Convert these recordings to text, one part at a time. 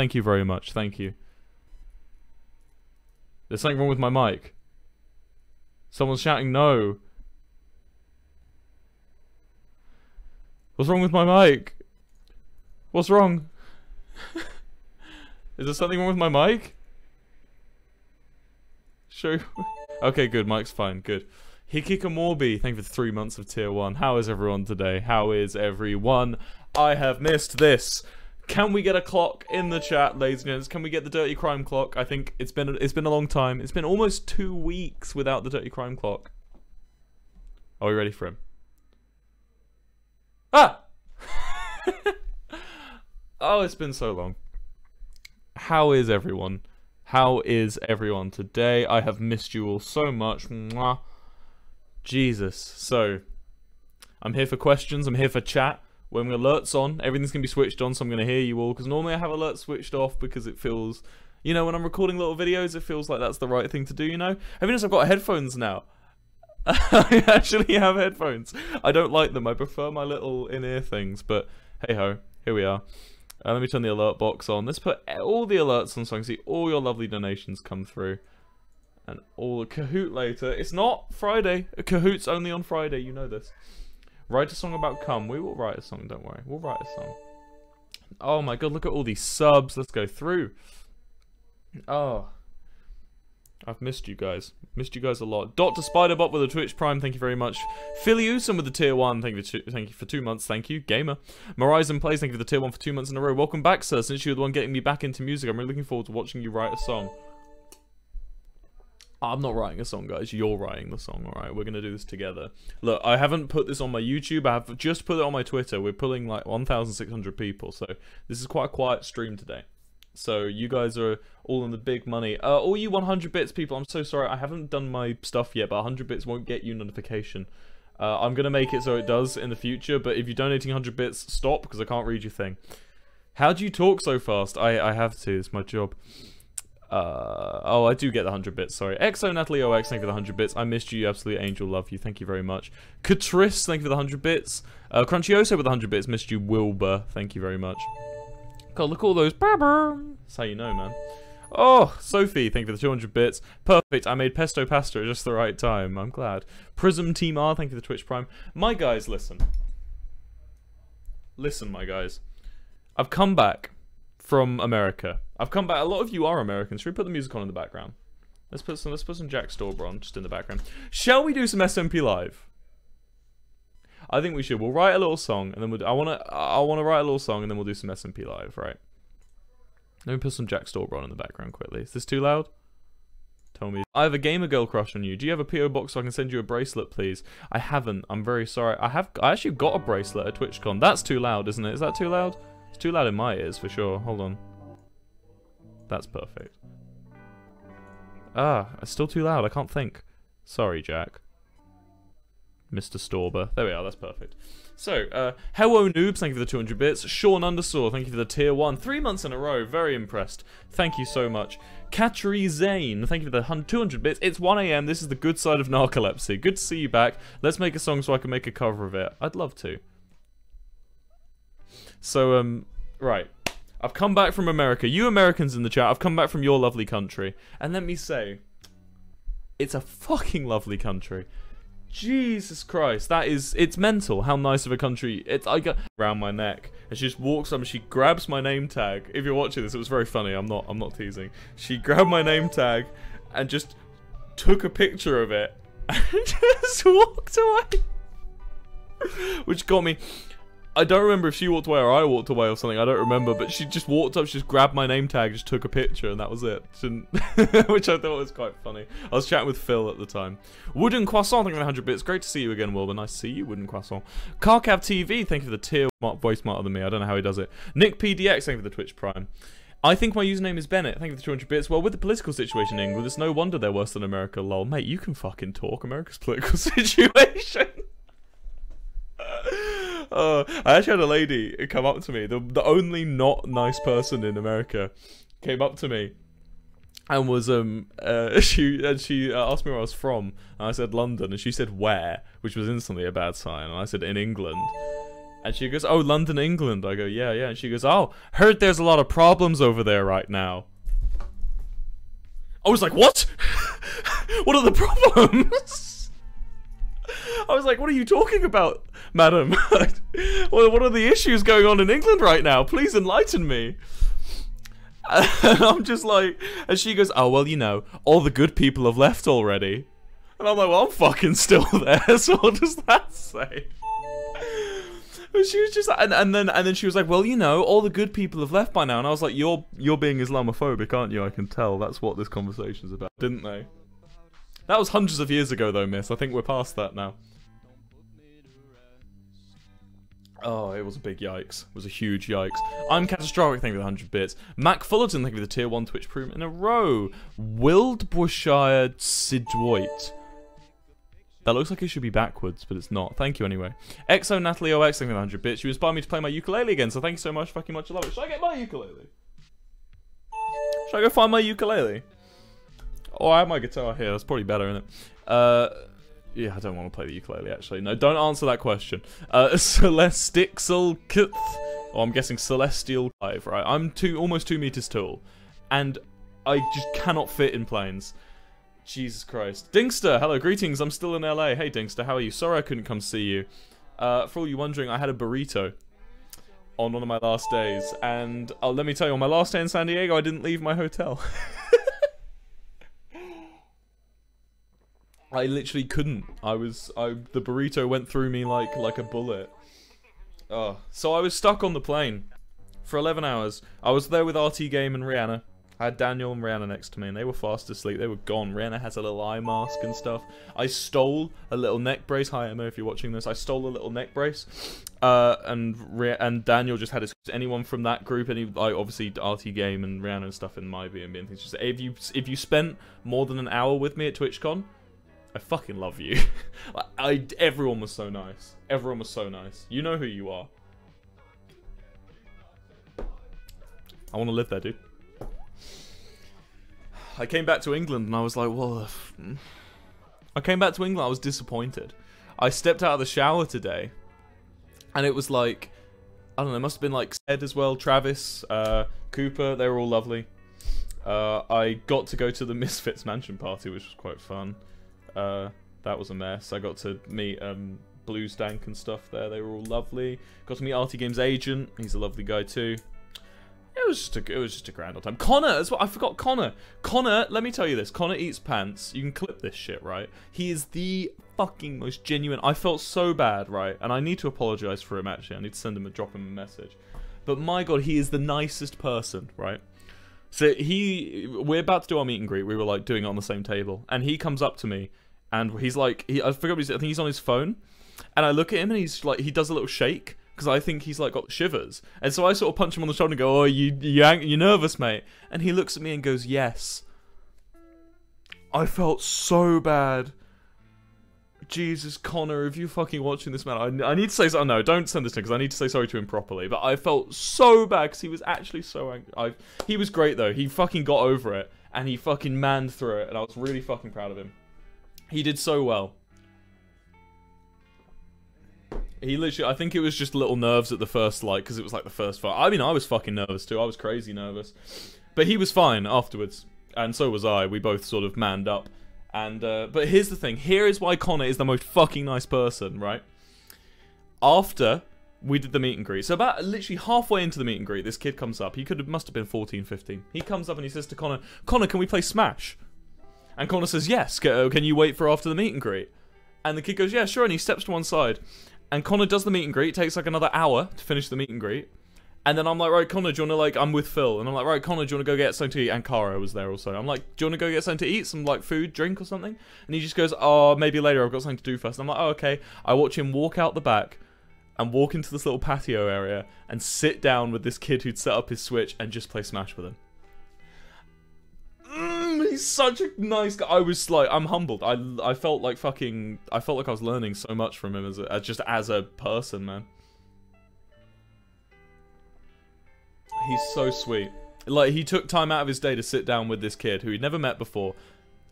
Thank you very much. Thank you. There's something wrong with my mic. Someone's shouting no. What's wrong with my mic? What's wrong? Is there something wrong with my mic? Sure. okay, good. Mic's fine. Good. Hikikomorbi, thank you for three months of tier one. How is everyone today? How is everyone? I have missed this. Can we get a clock in the chat, ladies and gents? Can we get the dirty crime clock? I think it's been it's been a long time. It's been almost two weeks without the dirty crime clock. Are we ready for him? Ah! oh, it's been so long. How is everyone? How is everyone today? I have missed you all so much. Mwah. Jesus. So, I'm here for questions. I'm here for chat. When the alert's on, everything's going to be switched on, so I'm going to hear you all. Because normally I have alerts switched off because it feels... You know, when I'm recording little videos, it feels like that's the right thing to do, you know? You noticed I've got headphones now? I actually have headphones. I don't like them. I prefer my little in-ear things, but hey-ho. Here we are. Uh, let me turn the alert box on. Let's put all the alerts on so I can see all your lovely donations come through. And all the Kahoot later. It's not Friday. Kahoot's only on Friday. You know this. Write a song about cum. We will write a song, don't worry. We'll write a song. Oh my god, look at all these subs. Let's go through. Oh. I've missed you guys. Missed you guys a lot. Dr. Spiderbot with a Twitch Prime, thank you very much. Philly Usum with the Tier 1, thank you, two, thank you for two months, thank you. Gamer. Horizon Plays, thank you for the Tier 1 for two months in a row. Welcome back, sir, since you're the one getting me back into music. I'm really looking forward to watching you write a song. I'm not writing a song, guys. You're writing the song, alright? We're going to do this together. Look, I haven't put this on my YouTube. I have just put it on my Twitter. We're pulling like 1,600 people, so this is quite a quiet stream today. So you guys are all in the big money. Uh, all you 100 bits people, I'm so sorry. I haven't done my stuff yet, but 100 bits won't get you notification. Uh, I'm going to make it so it does in the future, but if you're donating 100 bits, stop, because I can't read your thing. How do you talk so fast? I, I have to. It's my job. Uh, oh, I do get the 100 bits, sorry. Exo Natalie OX, thank you for the 100 bits. I missed you, absolute angel, love you, thank you very much. Katris, thank you for the 100 bits. Uh, Crunchyose with the 100 bits, missed you, Wilbur, thank you very much. God, look at all those. That's how you know, man. Oh, Sophie, thank you for the 200 bits. Perfect, I made pesto pasta at just the right time. I'm glad. Prism Team R, thank you for the Twitch Prime. My guys, listen. Listen, my guys. I've come back from America. I've come back. A lot of you are Americans. Should we put the music on in the background? Let's put some. Let's put some Jack Stauber on just in the background. Shall we do some SMP live? I think we should. We'll write a little song, and then we'll. I wanna. I wanna write a little song, and then we'll do some SMP live, right? Let me put some Jack Stauber on in the background quickly. Is this too loud? Tell me. I have a gamer girl crush on you. Do you have a PO box so I can send you a bracelet, please? I haven't. I'm very sorry. I have. I actually got a bracelet at TwitchCon. That's too loud, isn't it? Is that too loud? Too loud in my ears for sure. Hold on. That's perfect. Ah, it's still too loud. I can't think. Sorry, Jack. Mr. Stauber. There we are. That's perfect. So, uh, hello noobs, thank you for the 200 bits. Sean Undersaw, thank you for the tier 1. Three months in a row, very impressed. Thank you so much. Katri Zane, thank you for the 200 bits. It's 1am, this is the good side of narcolepsy. Good to see you back. Let's make a song so I can make a cover of it. I'd love to. So, um, right. I've come back from America. You Americans in the chat, I've come back from your lovely country. And let me say, it's a fucking lovely country. Jesus Christ, that is, it's mental how nice of a country, it's, I got around my neck, and she just walks up and she grabs my name tag, if you're watching this, it was very funny, I'm not, I'm not teasing, she grabbed my name tag, and just took a picture of it, and just walked away, which got me, I don't remember if she walked away or I walked away or something. I don't remember, but she just walked up, she just grabbed my name tag, just took a picture, and that was it. Which I thought was quite funny. I was chatting with Phil at the time. Wooden Croissant, thank you for 100 bits. Great to see you again, Wilbur. Nice to see you, Wooden Croissant. Carcav TV, thank you for the tier voice smarter than me. I don't know how he does it. Nick PDX, thank you for the Twitch Prime. I think my username is Bennett. Thank you for the 200 bits. Well, with the political situation in England, it's no wonder they're worse than America. Lol, mate, you can fucking talk America's political situation. Uh, I actually had a lady come up to me, the the only not nice person in America, came up to me, and was um uh, she and she uh, asked me where I was from, and I said London, and she said where, which was instantly a bad sign, and I said in England, And she goes, "Oh, London, England." I go, "Yeah, yeah." And she goes, "Oh, heard there's a lot of problems over there right now." I was like, "What? what are the problems?" I was like, "What are you talking about, madam? what are the issues going on in England right now? Please enlighten me." And I'm just like, and she goes, "Oh well, you know, all the good people have left already." And I'm like, "Well, I'm fucking still there. So what does that say?" She was just, and, and then and then she was like, "Well, you know, all the good people have left by now." And I was like, "You're you're being Islamophobic, aren't you? I can tell. That's what this conversation's about, didn't they?" That was hundreds of years ago, though, Miss. I think we're past that now. Oh, it was a big yikes. It was a huge yikes. I'm catastrophic, thank you for the 100 bits. Mac Fullerton, thank you for the tier 1 Twitch Prime in a row. Wildbushire Sidwoit. That looks like it should be backwards, but it's not. Thank you anyway. Exo Natalie OX, thank you for the 100 bits. You by me to play my ukulele again, so thank you so much. Fucking much. I love it. Should I get my ukulele? Should I go find my ukulele? Oh, I have my guitar here. That's probably better, isn't it? Uh, yeah, I don't want to play the ukulele, actually. No, don't answer that question. Uh, Celestixel Kith. Oh, I'm guessing Celestial 5, right? I'm two, almost two meters tall. And I just cannot fit in planes. Jesus Christ. Dingster, hello, greetings. I'm still in LA. Hey, Dingster, how are you? Sorry I couldn't come see you. Uh, for all you wondering, I had a burrito on one of my last days. And oh, let me tell you, on my last day in San Diego, I didn't leave my hotel. I literally couldn't. I was I the burrito went through me like like a bullet. Oh, so I was stuck on the plane for 11 hours. I was there with RT Game and Rihanna. I had Daniel and Rihanna next to me, and they were fast asleep. They were gone. Rihanna has a little eye mask and stuff. I stole a little neck brace. Hi Emma, if you're watching this, I stole a little neck brace. Uh, and and Daniel just had his. Anyone from that group, any like obviously RT Game and Rihanna and stuff in my B&B and things. Just if you if you spent more than an hour with me at TwitchCon, I fucking love you. I, everyone was so nice. Everyone was so nice. You know who you are. I want to live there, dude. I came back to England and I was like, well, I came back to England. I was disappointed. I stepped out of the shower today, and it was like, I don't know. It must have been like Ed as well, Travis, uh, Cooper. They were all lovely. Uh, I got to go to the Misfits Mansion party, which was quite fun. Uh, that was a mess. I got to meet um, Blues Dank and stuff there. They were all lovely. Got to meet RT Games agent. He's a lovely guy too. It was just a, it was just a grand old time. Connor as well. I forgot Connor. Connor, let me tell you this. Connor eats pants. You can clip this shit, right? He is the fucking most genuine. I felt so bad, right? And I need to apologize for him. Actually, I need to send him a drop him a message. But my god, he is the nicest person, right? So he, we're about to do our meet and greet. We were like doing it on the same table, and he comes up to me, and he's like, he, I forgot. What he's, I think he's on his phone, and I look at him, and he's like, he does a little shake because I think he's like got shivers, and so I sort of punch him on the shoulder and go, "Oh, you, you, you nervous, mate?" And he looks at me and goes, "Yes." I felt so bad. Jesus, Connor, if you're fucking watching this, man, I, I need to say so. Oh, no, don't send this to him because I need to say sorry to him properly. But I felt so bad because he was actually so angry. I, he was great though. He fucking got over it and he fucking manned through it, and I was really fucking proud of him. He did so well. He literally, I think it was just little nerves at the first, like, because it was like the first fight. I mean, I was fucking nervous too. I was crazy nervous. But he was fine afterwards. And so was I. We both sort of manned up. And, uh, but here's the thing. Here is why Connor is the most fucking nice person, right? After we did the meet and greet. So about literally halfway into the meet and greet, this kid comes up. He could have, must have been 14, 15. He comes up and he says to Connor, Connor, can we play Smash? And Connor says, yes. Uh, can you wait for after the meet and greet? And the kid goes, yeah, sure. And he steps to one side. And Connor does the meet and greet. It takes like another hour to finish the meet and greet. And then I'm like, right, Connor, do you want to, like, I'm with Phil. And I'm like, right, Connor, do you want to go get something to eat? And Cara was there also. I'm like, do you want to go get something to eat? Some, like, food, drink or something? And he just goes, oh, maybe later. I've got something to do first. And I'm like, oh, okay. I watch him walk out the back and walk into this little patio area and sit down with this kid who'd set up his Switch and just play Smash with him. He's such a nice guy. I was like, I'm humbled. I, I felt like fucking, I felt like I was learning so much from him as, a, as just as a person, man. He's so sweet. Like, he took time out of his day to sit down with this kid who he'd never met before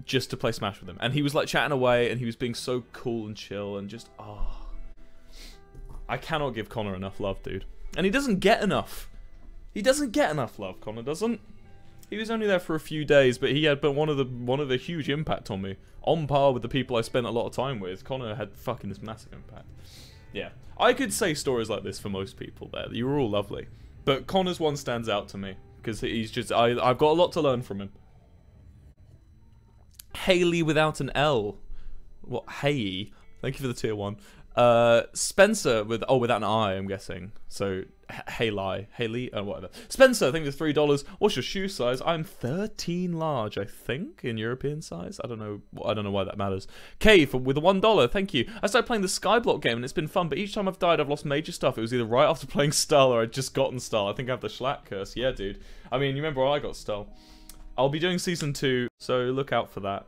just to play Smash with him. And he was, like, chatting away, and he was being so cool and chill, and just, oh. I cannot give Connor enough love, dude. And he doesn't get enough. He doesn't get enough love, Connor doesn't. He was only there for a few days, but he had but one of the one of the huge impact on me. On par with the people I spent a lot of time with. Connor had fucking this massive impact. Yeah. I could say stories like this for most people there. You were all lovely. But Connor's one stands out to me. Because he's just I I've got a lot to learn from him. Haley without an L. What hey? Thank you for the tier one. Uh, Spencer with oh without an I, I'm guessing. So Haley, Haley, or uh, whatever. Spencer, I think for three dollars. What's your shoe size? I'm 13 large, I think, in European size. I don't know. I don't know why that matters. K for with one dollar. Thank you. I started playing the Skyblock game and it's been fun, but each time I've died, I've lost major stuff. It was either right after playing Stull or I'd just gotten Stull. I think I have the Schlatt curse. Yeah, dude. I mean, you remember I got Stull. I'll be doing season two, so look out for that.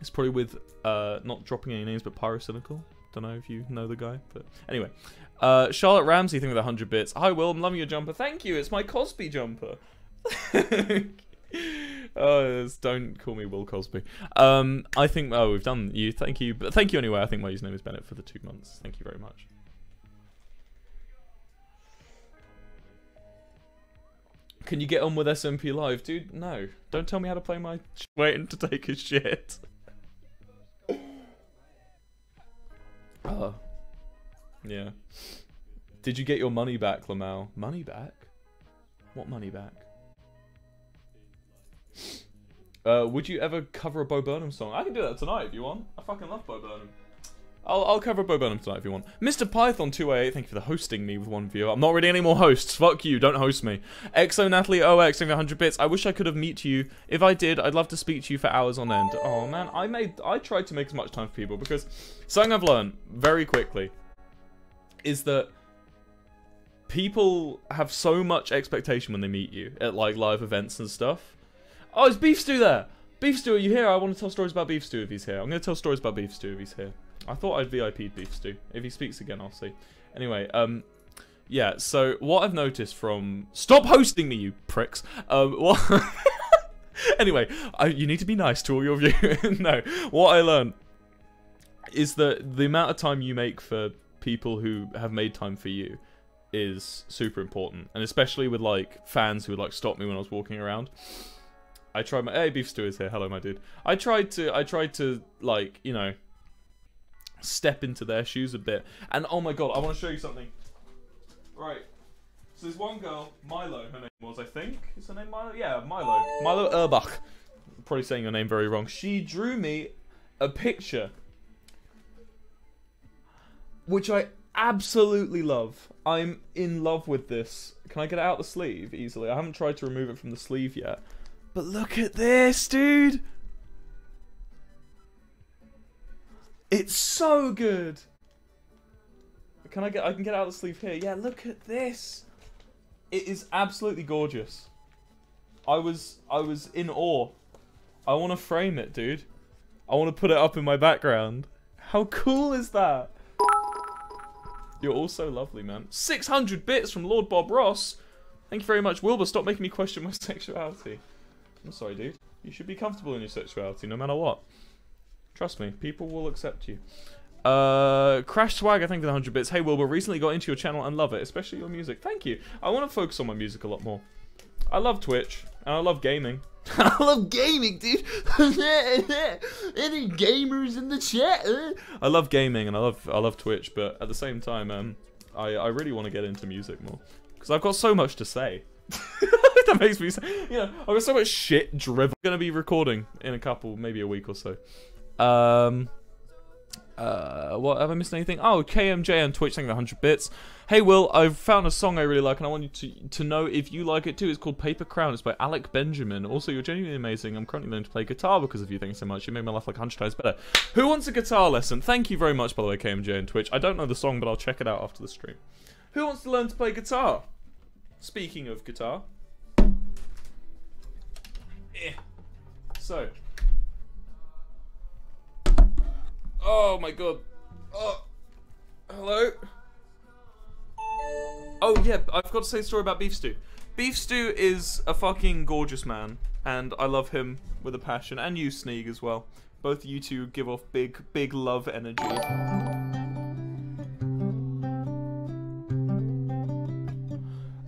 It's probably with uh, not dropping any names, but Pyrocynical. Don't know if you know the guy, but anyway. Uh, Charlotte Ramsey, thing with 100 bits. Hi, Will. I'm loving your jumper. Thank you. It's my Cosby jumper. oh, don't call me Will Cosby. Um, I think. Oh, we've done you. Thank you, but thank you anyway. I think my username is Bennett for the two months. Thank you very much. Can you get on with SMP Live, dude? No. Don't tell me how to play my. Waiting to take a shit. Oh. Yeah. Did you get your money back, Lamau? Money back? What money back? Uh, would you ever cover a Bo Burnham song? I can do that tonight if you want. I fucking love Bo Burnham. I'll, I'll cover Bo Burnham tonight if you want. Mr. Python 288, thank you for the hosting me with one viewer. I'm not really any more hosts. Fuck you, don't host me. Exo Natalie OX, thank you 100 bits. I wish I could have met you. If I did, I'd love to speak to you for hours on end. Oh man, I made I tried to make as much time for people because something I've learned very quickly is that people have so much expectation when they meet you at like live events and stuff. Oh, is Beef Stew there? Beef Stew, are you here? I want to tell stories about Beef Stew if he's here. I'm going to tell stories about Beef Stew if he's here. I thought I'd VIP'd Beef Stew. If he speaks again, I'll see. Anyway, um, yeah, so what I've noticed from... Stop hosting me, you pricks! Um, what... anyway, I, you need to be nice to all your viewers. no, what I learned is that the amount of time you make for people who have made time for you is super important. And especially with, like, fans who would, like, stop me when I was walking around. I tried my... Hey, Beef Stew is here. Hello, my dude. I tried to... I tried to, like, you know step into their shoes a bit. And oh my god, I want to show you something. Right. So there's one girl, Milo, her name was, I think. Is her name Milo? Yeah, Milo. Milo Erbach. Probably saying your name very wrong. She drew me a picture. Which I absolutely love. I'm in love with this. Can I get it out the sleeve easily? I haven't tried to remove it from the sleeve yet. But look at this, dude! It's so good. Can I get? I can get out the sleeve here. Yeah, look at this. It is absolutely gorgeous. I was I was in awe. I want to frame it, dude. I want to put it up in my background. How cool is that? You're all so lovely, man. 600 bits from Lord Bob Ross. Thank you very much. Wilbur, stop making me question my sexuality. I'm sorry, dude. You should be comfortable in your sexuality, no matter what. Trust me, people will accept you. Uh, Crash Swag, I think, for the 100 bits. Hey, Wilbur, recently got into your channel and love it, especially your music. Thank you. I want to focus on my music a lot more. I love Twitch, and I love gaming. I love gaming, dude. Any gamers in the chat? I love gaming and I love I love Twitch, but at the same time, um, I I really want to get into music more because I've got so much to say. that makes me, you know, I've got so much shit driven. I'm gonna be recording in a couple, maybe a week or so. Um, uh, what have I missed anything? Oh, KMJ on Twitch, thank you 100 bits. Hey Will, I've found a song I really like and I want you to to know if you like it too. It's called Paper Crown. It's by Alec Benjamin. Also, you're genuinely amazing. I'm currently learning to play guitar because of you. Thanks so much. You made my life like 100 times better. Who wants a guitar lesson? Thank you very much, by the way, KMJ on Twitch. I don't know the song, but I'll check it out after the stream. Who wants to learn to play guitar? Speaking of guitar. Eh. So, Oh my god. Oh. Hello? Oh yeah, I've got to say a story about Beef Stew. Beef Stew is a fucking gorgeous man, and I love him with a passion, and you, Sneeg, as well. Both you two give off big, big love energy.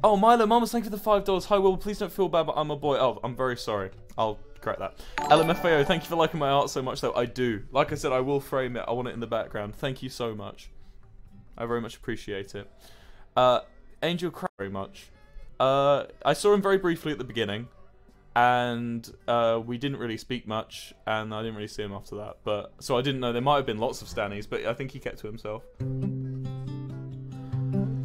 Oh, Milo, Mamas, thank you for the five dollars. Hi, Will. Please don't feel bad, but I'm a boy. Oh, I'm very sorry. I'll correct that. LMFAO, thank you for liking my art so much, though. I do. Like I said, I will frame it. I want it in the background. Thank you so much. I very much appreciate it. Uh, Angel Crab, very much. Uh, I saw him very briefly at the beginning, and uh, we didn't really speak much, and I didn't really see him after that. But so I didn't know there might have been lots of Stannies, but I think he kept to himself.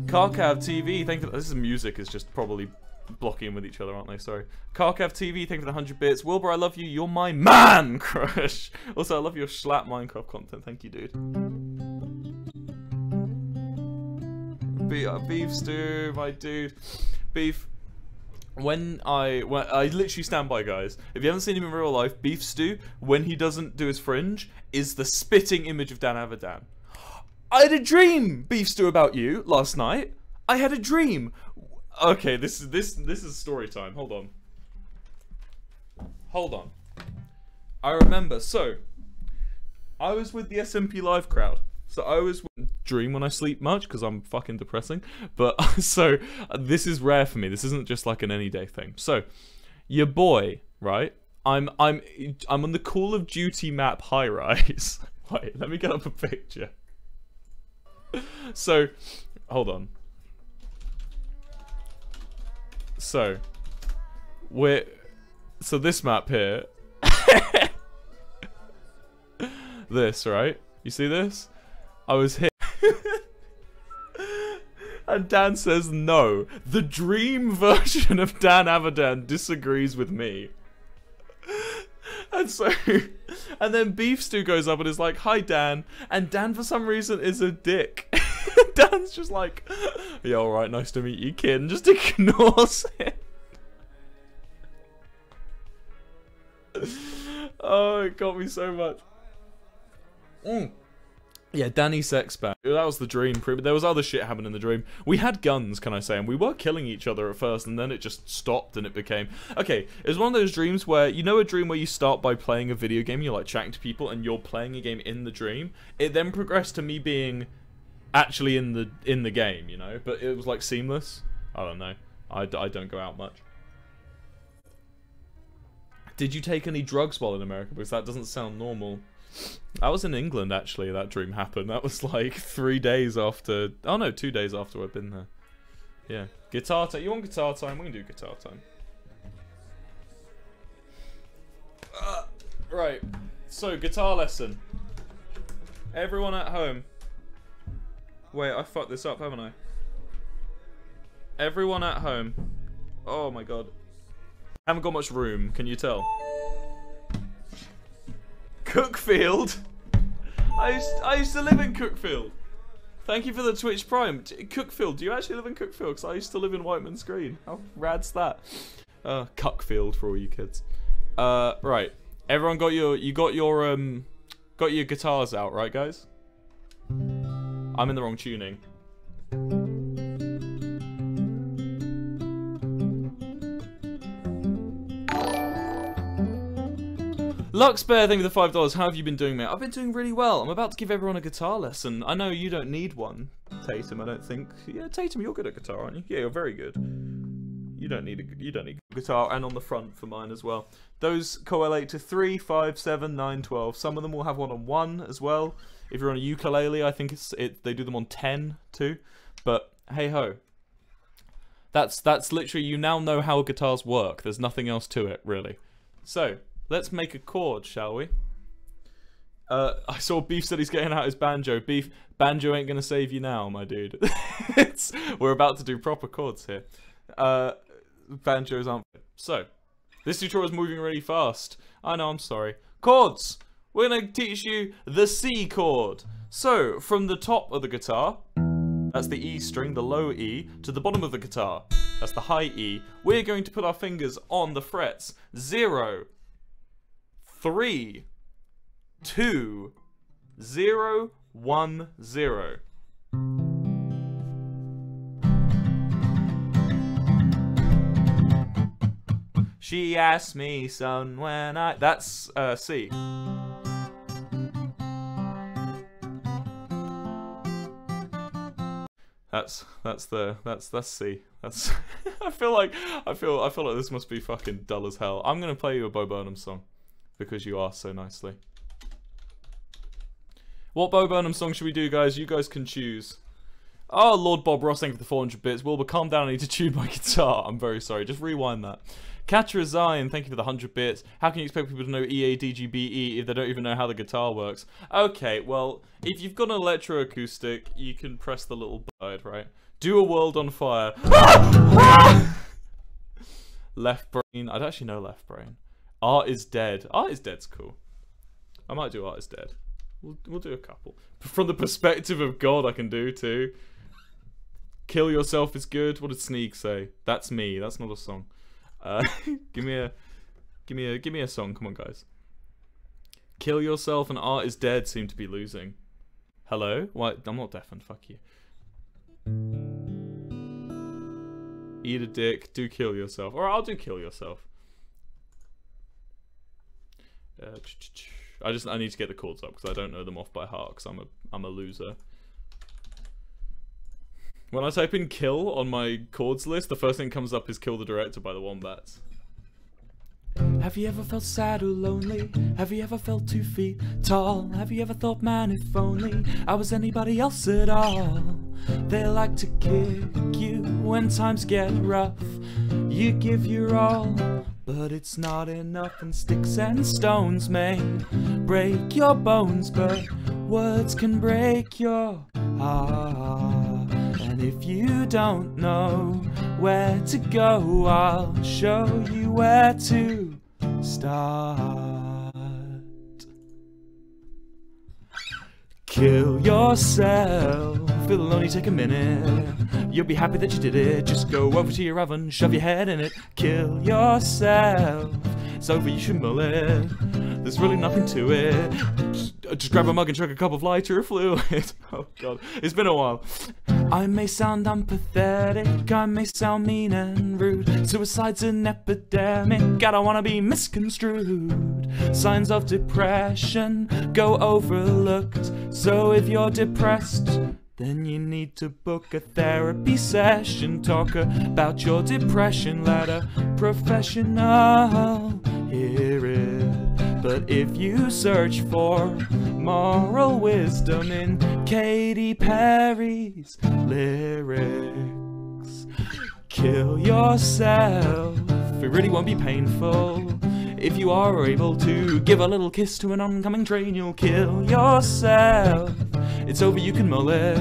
Carcav TV, thank you. This is music is just probably blocking with each other, aren't they? Sorry. Carcav TV, thank you for the 100 bits. Wilbur, I love you. You're my man, Crush. Also, I love your slap Minecraft content. Thank you, dude. Uh, beef stew, my dude. Beef. When I when I literally stand by, guys. If you haven't seen him in real life, Beef Stew, when he doesn't do his fringe, is the spitting image of Dan Avidan. I had a dream, Beef Stew, about you last night. I had a dream. Okay, this is this this is story time. Hold on. Hold on. I remember. So, I was with the SMP Live crowd. So I always dream when I sleep much because I'm fucking depressing. But so this is rare for me. This isn't just like an any day thing. So, your boy, right? I'm I'm I'm on the Call of Duty map high rise. Wait, let me get up a picture. so, hold on. So, we're so this map here. this right? You see this? I was here. and Dan says no. The dream version of Dan Avidan disagrees with me. And so, and then Beef Stew goes up and is like, "Hi, Dan." And Dan, for some reason, is a dick. Dan's just like, "Yeah, all right, nice to meet you, kid," and just ignores it. oh, it got me so much. Mm. Yeah, Danny Sexbat. That was the dream. There was other shit happening in the dream. We had guns, can I say, and we were killing each other at first, and then it just stopped, and it became okay. It was one of those dreams where you know a dream where you start by playing a video game, you're like chatting to people, and you're playing a game in the dream. It then progressed to me being actually in the in the game, you know. But it was like seamless. I don't know. I, I don't go out much. Did you take any drugs while in America? Because that doesn't sound normal. I was in England actually. That dream happened. That was like three days after. Oh no, two days after I'd been there. Yeah, guitar time. You want guitar time? We can do guitar time. Uh, right. So guitar lesson. Everyone at home. Wait, I fucked this up, haven't I? Everyone at home. Oh my god. I haven't got much room. Can you tell? Cookfield. I used, I used to live in Cookfield. Thank you for the Twitch Prime. Cookfield, do you actually live in Cookfield? Because I used to live in Whiteman's Green. How rad's that? Uh, Cuckfield for all you kids. Uh, right. Everyone got your, you got your, um, got your guitars out, right, guys? I'm in the wrong tuning. Luxbear, thank you for the five dollars. How have you been doing, mate? I've been doing really well. I'm about to give everyone a guitar lesson. I know you don't need one, Tatum. I don't think. Yeah, Tatum, you're good at guitar, aren't you? Yeah, you're very good. You don't need a you don't need a guitar, and on the front for mine as well. Those correlate to three, five, seven, nine, twelve. Some of them will have one on one as well. If you're on a ukulele, I think it's it. They do them on ten too. But hey ho. That's that's literally you now know how guitars work. There's nothing else to it really. So Let's make a chord, shall we? Uh, I saw Beef said he's getting out his banjo. Beef, banjo ain't gonna save you now, my dude. we're about to do proper chords here. Uh, banjos aren't. So, this tutorial is moving really fast. I know, I'm sorry. Chords! We're gonna teach you the C chord. So, from the top of the guitar, that's the E string, the low E, to the bottom of the guitar, that's the high E, we're going to put our fingers on the frets. Zero, three, two, zero, one, zero. She asked me, son, when I. That's uh, C. That's that's the that's that's C. That's I feel like I feel I feel like this must be fucking dull as hell. I'm gonna play you a Bo Burnham song because you asked so nicely. What Bo Burnham song should we do, guys? You guys can choose. Oh, Lord Bob Ross, thank you for the 400 bits. Wilbur, calm down. I need to tune my guitar. I'm very sorry. Just rewind that. Catcher Zion, thank you for the 100 bits. How can you expect people to know EADGBE if they don't even know how the guitar works? Okay, well, if you've got an electroacoustic, you can press the little bird, right? Do a world on fire. left brain. I don't actually know left brain. Art is dead. Art is dead's cool. I might do art is dead. We'll, we'll do a couple. From the perspective of God, I can do too. Kill yourself is good. What did Sneeg say? That's me. That's not a song. Uh, give me a, give me a, give me a song. Come on, guys. Kill yourself and art is dead seem to be losing. Hello? Why? I'm not deafened. Fuck you. Eat a dick. Do kill yourself. Or I'll do kill yourself. Uh, I just I need to get the chords up because I don't know them off by heart because I'm a I'm a loser. When I type in kill on my chords list, the first thing comes up is Kill the Director by the Wombats. Have you ever felt sad or lonely? Have you ever felt two feet tall? Have you ever thought, man, if only I was anybody else at all? They like to kick you when times get rough. You give your all, but it's not enough, and sticks and stones may break your bones, but words can break your heart. And if you don't know where to go, I'll show you where to start. Kill yourself. It'll only take a minute. You'll be happy that you did it. Just go over to your oven, shove your head in it. Kill yourself. It's over, you should mull it. There's really nothing to it. Just, grab a mug and chuck a cup of lighter fluid. oh god, it's been a while. I may sound unpathetic, I may sound mean and rude. Suicide's an epidemic, I don't wanna be misconstrued. Signs of depression go overlooked. So if you're depressed, then you need to book a therapy session. Talk about your depression, let a professional hear it. But if you search for moral wisdom in Katy Perry's lyrics, kill yourself. It really won't be painful. If you are able to give a little kiss to an oncoming train, you'll kill yourself. It's over, you can mull it.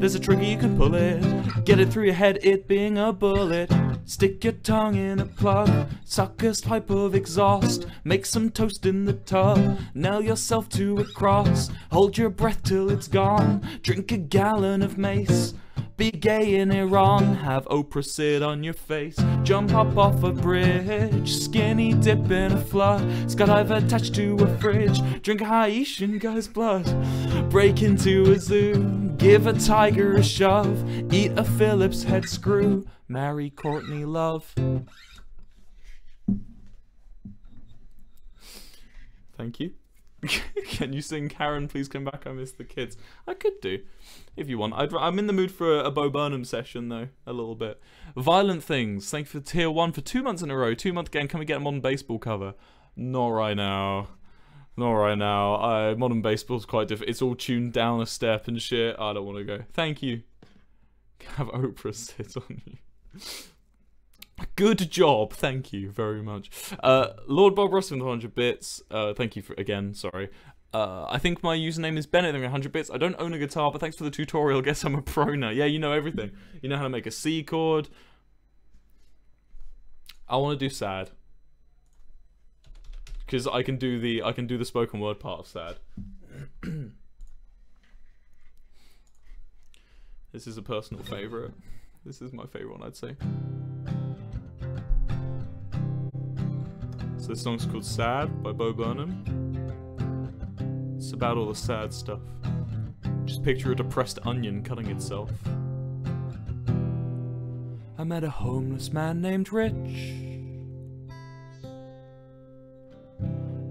There's a trigger, you can pull it. Get it through your head, it being a bullet. Stick your tongue in a plug, suck a pipe of exhaust. Make some toast in the tub, nail yourself to a cross. Hold your breath till it's gone, drink a gallon of mace. Be gay in Iran, have Oprah sit on your face. Jump up off a bridge, skinny dip in a flood. Skydive attached to a fridge, drink a Haitian guy's blood. Break into a zoo, give a tiger a shove. Eat a Phillips head screw, marry Courtney Love. Thank you. Can you sing Karen, please come back? I miss the kids. I could do, if you want. i am in the mood for a, a Bo Burnham session, though, a little bit. Violent Things, thank you for tier 1 for two months in a row. Two month again, can we get a modern baseball cover? Not right now. Not right now. Uh, modern baseball's quite different. It's all tuned down a step and shit. I don't want to go. Thank you. Have Oprah sit on you. Good job, thank you very much. Uh, Lord Bob Ross with 100 bits. Uh, thank you for again. Sorry. Uh, I think my username is Bennett. 100 bits. I don't own a guitar, but thanks for the tutorial. Guess I'm a pro now. Yeah, you know everything. You know how to make a C chord. I want to do sad because I can do the I can do the spoken word part of sad. this is a personal favorite. This is my favorite one, I'd say. So this song's called Sad by Bo Burnham. It's about all the sad stuff. Just picture a depressed onion cutting itself. I met a homeless man named Rich.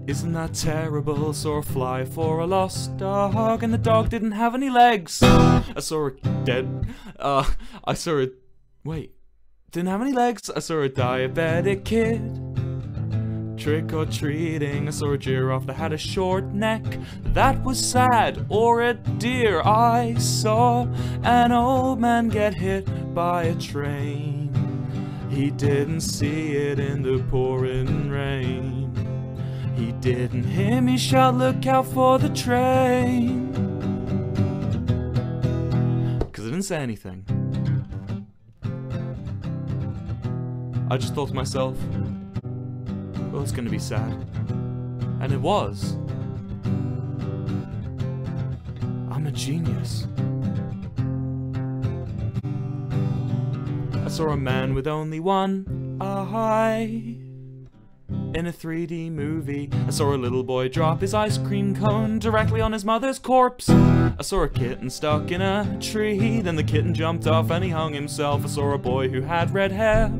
Isn't that terrible? Saw a fly for a lost dog, and the dog didn't have any legs. I saw a dead. Uh, I saw a. Wait. didn't have any legs. I saw a diabetic kid. Trick or treating, I saw a giraffe that had a short neck. That was sad, or a deer. I saw an old man get hit by a train. He didn't see it in the pouring rain. He didn't hear me shout, look out for the train. Because I didn't say anything. I just thought to myself, well, it's gonna be sad. And it was. I'm a genius. I saw a man with only one eye. In a 3D movie, I saw a little boy drop his ice cream cone directly on his mother's corpse. I saw a kitten stuck in a tree, then the kitten jumped off and he hung himself. I saw a boy who had red hair.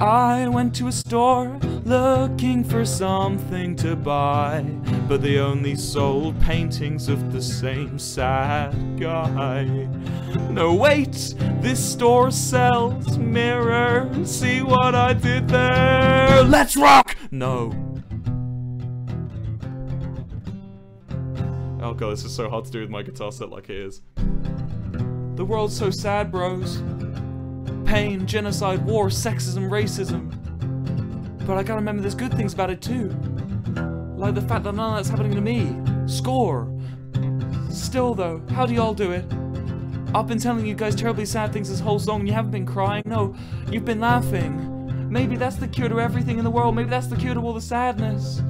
I went to a store looking for something to buy, but they only sold paintings of the same sad guy. No, wait, this store sells mirrors. See what I did there? Let's rock! No. Oh god, this is so hard to do with my guitar set like it is. The world's so sad, bros pain, genocide, war, sexism, racism. But I gotta remember there's good things about it too. Like the fact that none of that's happening to me. Score. Still though, how do y'all do it? I've been telling you guys terribly sad things this whole song and you haven't been crying. No, you've been laughing. Maybe that's the cure to everything in the world. Maybe that's the cure to all the sadness.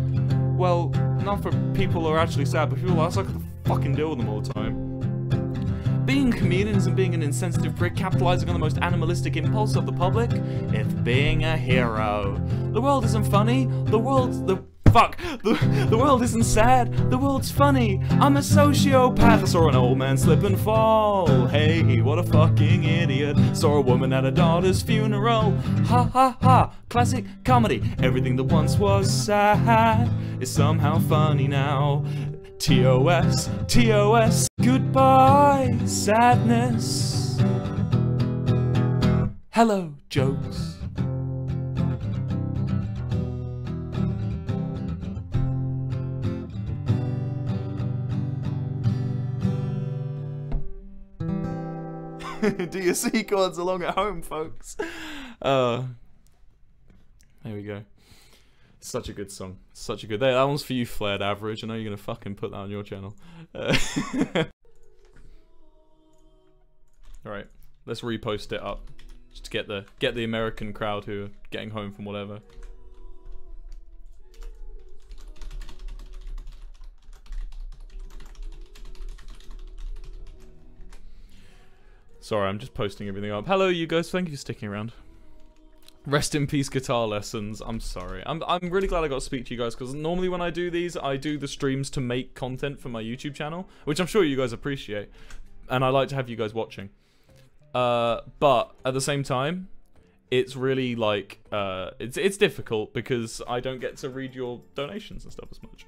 Well, not for people who are actually sad, but people are so I fucking deal with them all the time. Being a comedian isn't being an insensitive prick capitalizing on the most animalistic impulse of the public. It's being a hero. The world isn't funny. The world's the fuck. The, the world isn't sad. The world's funny. I'm a sociopath. I saw an old man slip and fall. Hey, what a fucking idiot. Saw a woman at a daughter's funeral. Ha ha ha. Classic comedy. Everything that once was sad is somehow funny now. TOS, TOS, goodbye, sadness. Hello, jokes. Do your C chords along at home, folks. Uh, there we go. Such a good song. Such a good. That one's for you, Flared Average. I know you're gonna fucking put that on your channel. Uh, All right, let's repost it up just to get the get the American crowd who are getting home from whatever. Sorry, I'm just posting everything up. Hello, you guys. Thank you for sticking around. Rest in peace, guitar lessons. I'm sorry. I'm I'm really glad I got to speak to you guys because normally when I do these, I do the streams to make content for my YouTube channel, which I'm sure you guys appreciate, and I like to have you guys watching. Uh, but at the same time, it's really like uh, it's it's difficult because I don't get to read your donations and stuff as much.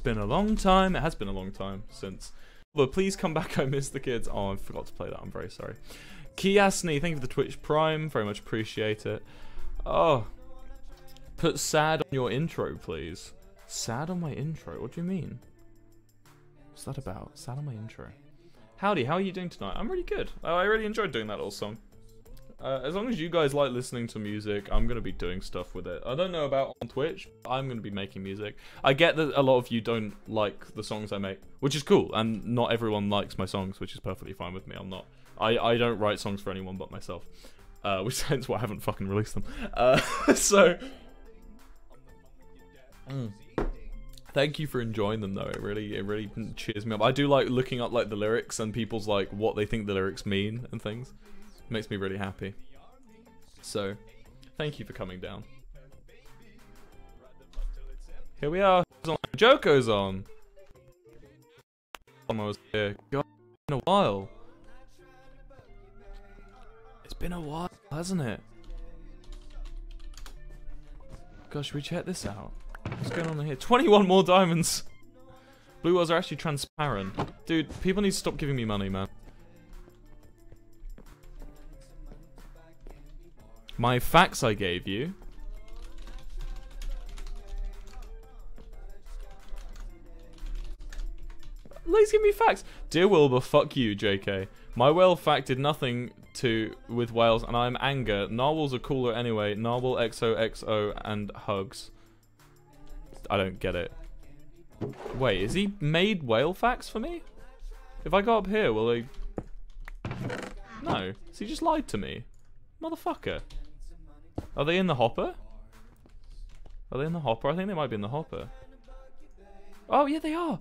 Been a long time. It has been a long time since. But please come back. I missed the kids. Oh, I forgot to play that. I'm very sorry. Kiasni, thank you for the Twitch Prime. Very much appreciate it. Oh. Put sad on your intro, please. Sad on my intro? What do you mean? What's that about? Sad on my intro. Howdy, how are you doing tonight? I'm really good. I really enjoyed doing that little song. Uh, as long as you guys like listening to music, I'm going to be doing stuff with it. I don't know about on Twitch, I'm going to be making music. I get that a lot of you don't like the songs I make, which is cool, and not everyone likes my songs, which is perfectly fine with me. I'm not. I, I don't write songs for anyone but myself, uh, which hence why I haven't fucking released them. Uh, so, mm. thank you for enjoying them though. It really it really cheers me up. I do like looking up like the lyrics and people's like what they think the lyrics mean and things. Makes me really happy. So, thank you for coming down. Here we are. Joko's on. Almost here. God, it's been a while. It's been a while, hasn't it? Gosh, should we check this out? What's going on here? 21 more diamonds! Blue wells are actually transparent. Dude, people need to stop giving me money, man. My facts I gave you. Please give me facts. Dear Wilbur, fuck you, JK. My whale fact did nothing to with whales, and I'm anger. Narwhals are cooler anyway. Narwhal XOXO and hugs. I don't get it. Wait, is he made whale facts for me? If I go up here, will he... No. Has he just lied to me? Motherfucker. Are they in the hopper? Are they in the hopper? I think they might be in the hopper. Oh, yeah, they are.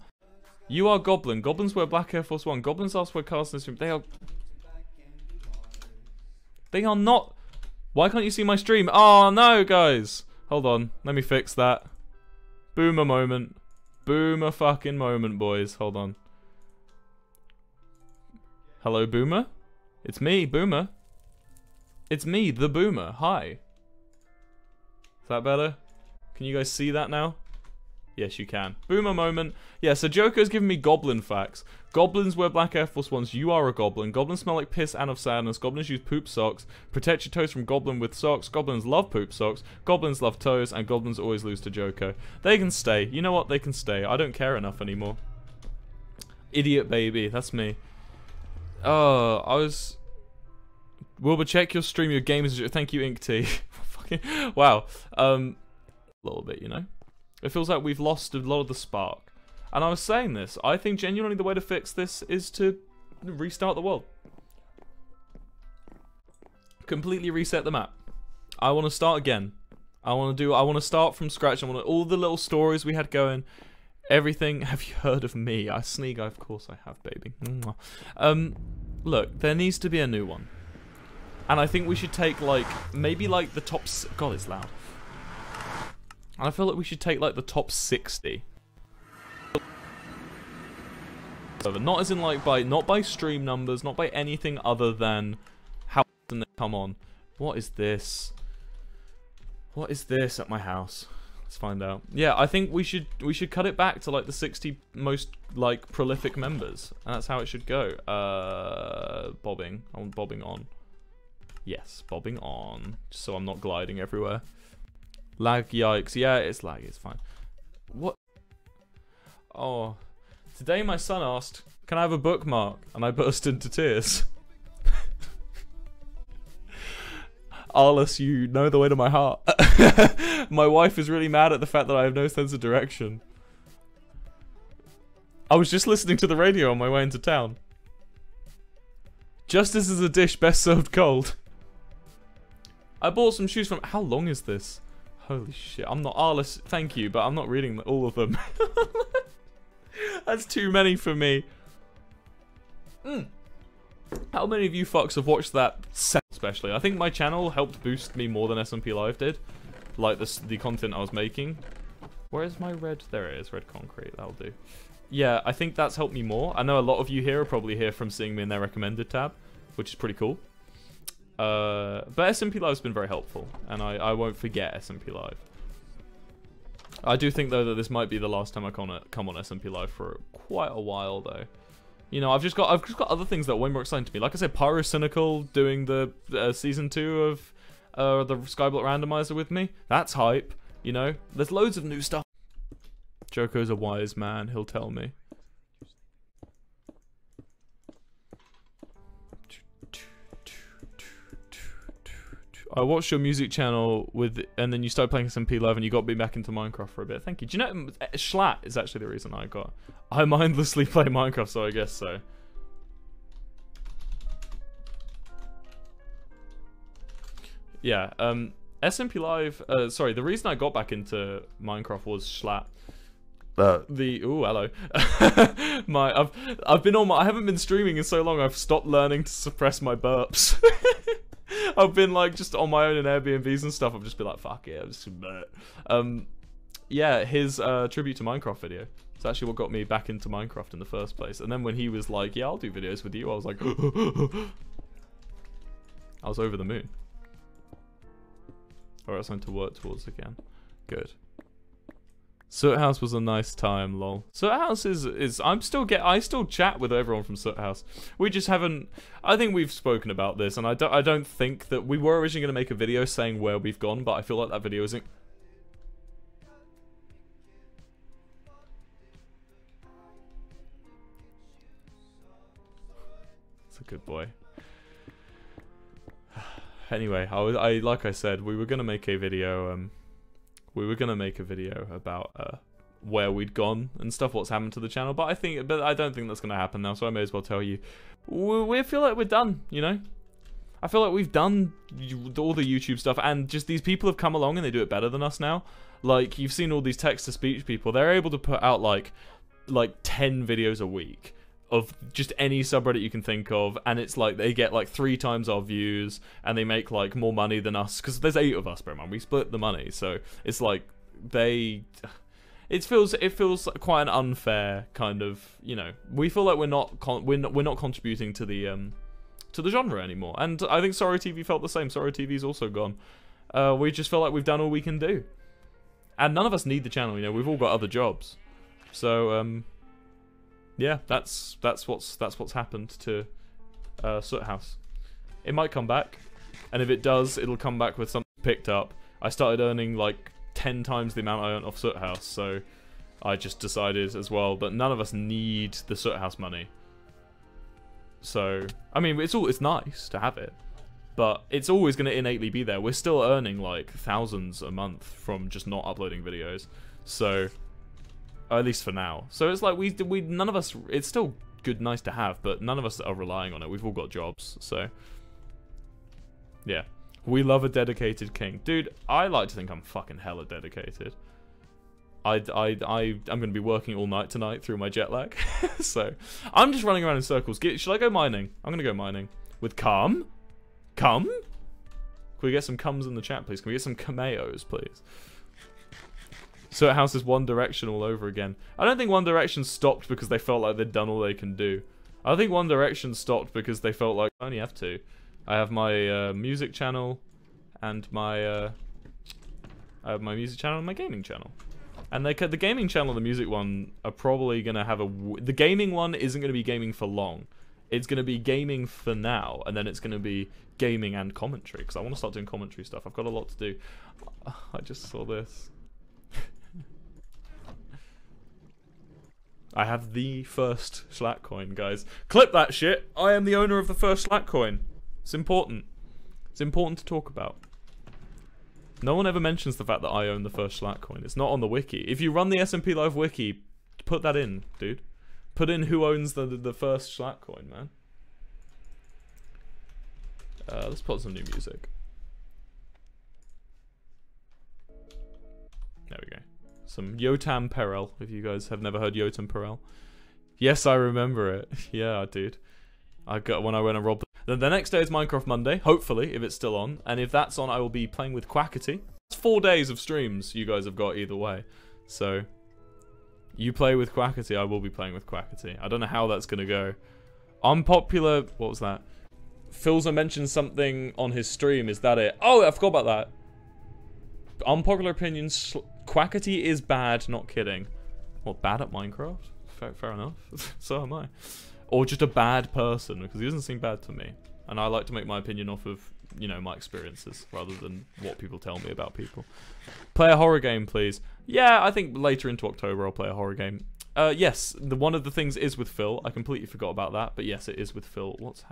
You are Goblin. Goblins wear Black Air Force One. Goblins ask where cars room. They are... They are not... Why can't you see my stream? Oh, no, guys. Hold on. Let me fix that. Boomer moment. Boomer fucking moment, boys. Hold on. Hello, Boomer? It's me, Boomer. It's me, the Boomer. Hi. Is that better? Can you guys see that now? Yes, you can. Boomer moment. Yeah, so Joker's giving me goblin facts. Goblins wear black Air Force Ones. You are a goblin. Goblins smell like piss and of sadness. Goblins use poop socks. Protect your toes from goblin with socks. Goblins love poop socks. Goblins love toes. And goblins always lose to Joker. They can stay. You know what? They can stay. I don't care enough anymore. Idiot baby. That's me. Oh, I was... Wilbur, check your stream. Your game is... Thank you, Ink T. Wow. Um... A little bit, you know? It feels like we've lost a lot of the spark. And I was saying this, I think genuinely the way to fix this is to restart the world. Completely reset the map. I want to start again. I want to do, I want to start from scratch. I want to, all the little stories we had going, everything. Have you heard of me? I sneak, of course I have, baby. Um, look, there needs to be a new one. And I think we should take like, maybe like the top, God, it's loud. And I feel like we should take like the top 60. Not as in like by, not by stream numbers, not by anything other than how often they come on. What is this? What is this at my house? Let's find out. Yeah, I think we should we should cut it back to like the 60 most like prolific members. And that's how it should go. Uh bobbing. I'm bobbing on. Yes, bobbing on. Just so I'm not gliding everywhere. Lag, yikes. Yeah, it's lag, it's fine. What? Oh. Today my son asked, can I have a bookmark? And I burst into tears. Arliss, you know the way to my heart. my wife is really mad at the fact that I have no sense of direction. I was just listening to the radio on my way into town. Justice is a dish best served cold. I bought some shoes from... How long is this? Holy shit, I'm not Arliss, thank you, but I'm not reading all of them. That's too many for me. Mm. How many of you fucks have watched that especially? I think my channel helped boost me more than SMP Live did. Like this, the content I was making. Where is my red? There it is, red concrete, that'll do. Yeah, I think that's helped me more. I know a lot of you here are probably here from seeing me in their recommended tab, which is pretty cool. Uh, but SMP Live's been very helpful, and I, I won't forget SMP Live. I do think, though, that this might be the last time I come on, come on SMP Live for quite a while, though. You know, I've just got I've just got other things that are way more exciting to me. Like I said, Pyrocynical doing the uh, season two of uh, the Skyblock Randomizer with me. That's hype. You know, there's loads of new stuff. Joko's a wise man. He'll tell me. I watched your music channel with, and then you started playing SMP Live, and you got me back into Minecraft for a bit. Thank you. Do you know uh, Schlatt is actually the reason I got. I mindlessly play Minecraft, so I guess so. Yeah. Um. SMP Live. Uh. Sorry. The reason I got back into Minecraft was Schlatt. Uh, the oh hello my I've I've been on my I haven't been streaming in so long I've stopped learning to suppress my burps I've been like just on my own in Airbnbs and stuff. I've just been like, fuck it. I'm just um, yeah, his uh, tribute to Minecraft video. It's actually what got me back into Minecraft in the first place. And then when he was like, yeah, I'll do videos with you, I was like, I was over the moon. Alright, something to work towards again. Good. Soot House was a nice time, lol. Soot House is is I'm still get I still chat with everyone from Soot House. We just haven't. I think we've spoken about this, and I don't I don't think that we were originally going to make a video saying where we've gone, but I feel like that video isn't. It's a good boy. anyway, I was I like I said we were gonna make a video. Um, we were gonna make a video about uh, where we'd gone and stuff, what's happened to the channel. But I think, but I don't think that's gonna happen now. So I may as well tell you, we, we feel like we're done. You know, I feel like we've done all the YouTube stuff, and just these people have come along and they do it better than us now. Like you've seen all these text to speech people, they're able to put out like like 10 videos a week of just any subreddit you can think of and it's like they get like three times our views and they make like more money than us because there's eight of us bro man. We split the money so it's like they it feels it feels quite an unfair kind of you know we feel like we're not con- we're not, we're not contributing to the um to the genre anymore. And i think sorry tv felt the same. Sorry tv's also gone. Uh we just feel like we've done all we can do. And none of us need the channel you know. We've all got other jobs. So um yeah, that's that's what's that's what's happened to uh, Soot House. It might come back, and if it does, it'll come back with something picked up. I started earning like ten times the amount I earned off Soot House, so I just decided as well. But none of us need the Soot House money. So I mean, it's all it's nice to have it, but it's always going to innately be there. We're still earning like thousands a month from just not uploading videos, so at least for now. So it's like we we none of us. It's still good, nice to have, but none of us are relying on it. We've all got jobs, so yeah. We love a dedicated king, dude. I like to think I'm fucking hella dedicated. I, I, I, I'm going to be working all night tonight through my jet lag. so, I'm just running around in circles. Get, should I go mining? I'm going to go mining. With cum? Cum? Can we get some cums in the chat, please? Can we get some cameos, please? So it houses One Direction all over again. I don't think One Direction stopped because they felt like they'd done all they can do. I think One Direction stopped because they felt like I only have two. I have my uh, music channel and my uh, I have my music channel and my gaming channel. And they the gaming channel the music one are probably gonna have a the gaming one isn't gonna be gaming for long. It's gonna be gaming for now, and then it's gonna be gaming and commentary because I want to start doing commentary stuff. I've got a lot to do. I just saw this. I have the first Schlatt coin, guys. Clip that shit. I am the owner of the first Schlatt coin. It's important. It's important to talk about. No one ever mentions the fact that I own the first Schlatt coin. It's not on the wiki. If you run the SMP Live wiki, put that in, dude. Put in who owns the the, first Schlatt coin, man. Uh, let's put some new music. There we go. Some Yotam Perel, if you guys have never heard Yotam Perel. Yes, I remember it. yeah, dude. I got when I went and robbed. Then the next day is Minecraft Monday, hopefully, if it's still on. And if that's on, I will be playing with Quackity. It's four days of streams you guys have got either way. So, you play with Quackity, I will be playing with Quackity. I don't know how that's going to go. Unpopular... What was that? Philza mentioned something on his stream. Is that it? Oh, I forgot about that. Unpopular opinions Quackity is bad, not kidding. What, bad at Minecraft? Fair, fair enough. so am I. Or just a bad person, because he doesn't seem bad to me. And I like to make my opinion off of, you know, my experiences, rather than what people tell me about people. Play a horror game, please. Yeah, I think later into October I'll play a horror game. Uh, yes, the one of the things is with Phil. I completely forgot about that, but yes, it is with Phil. What's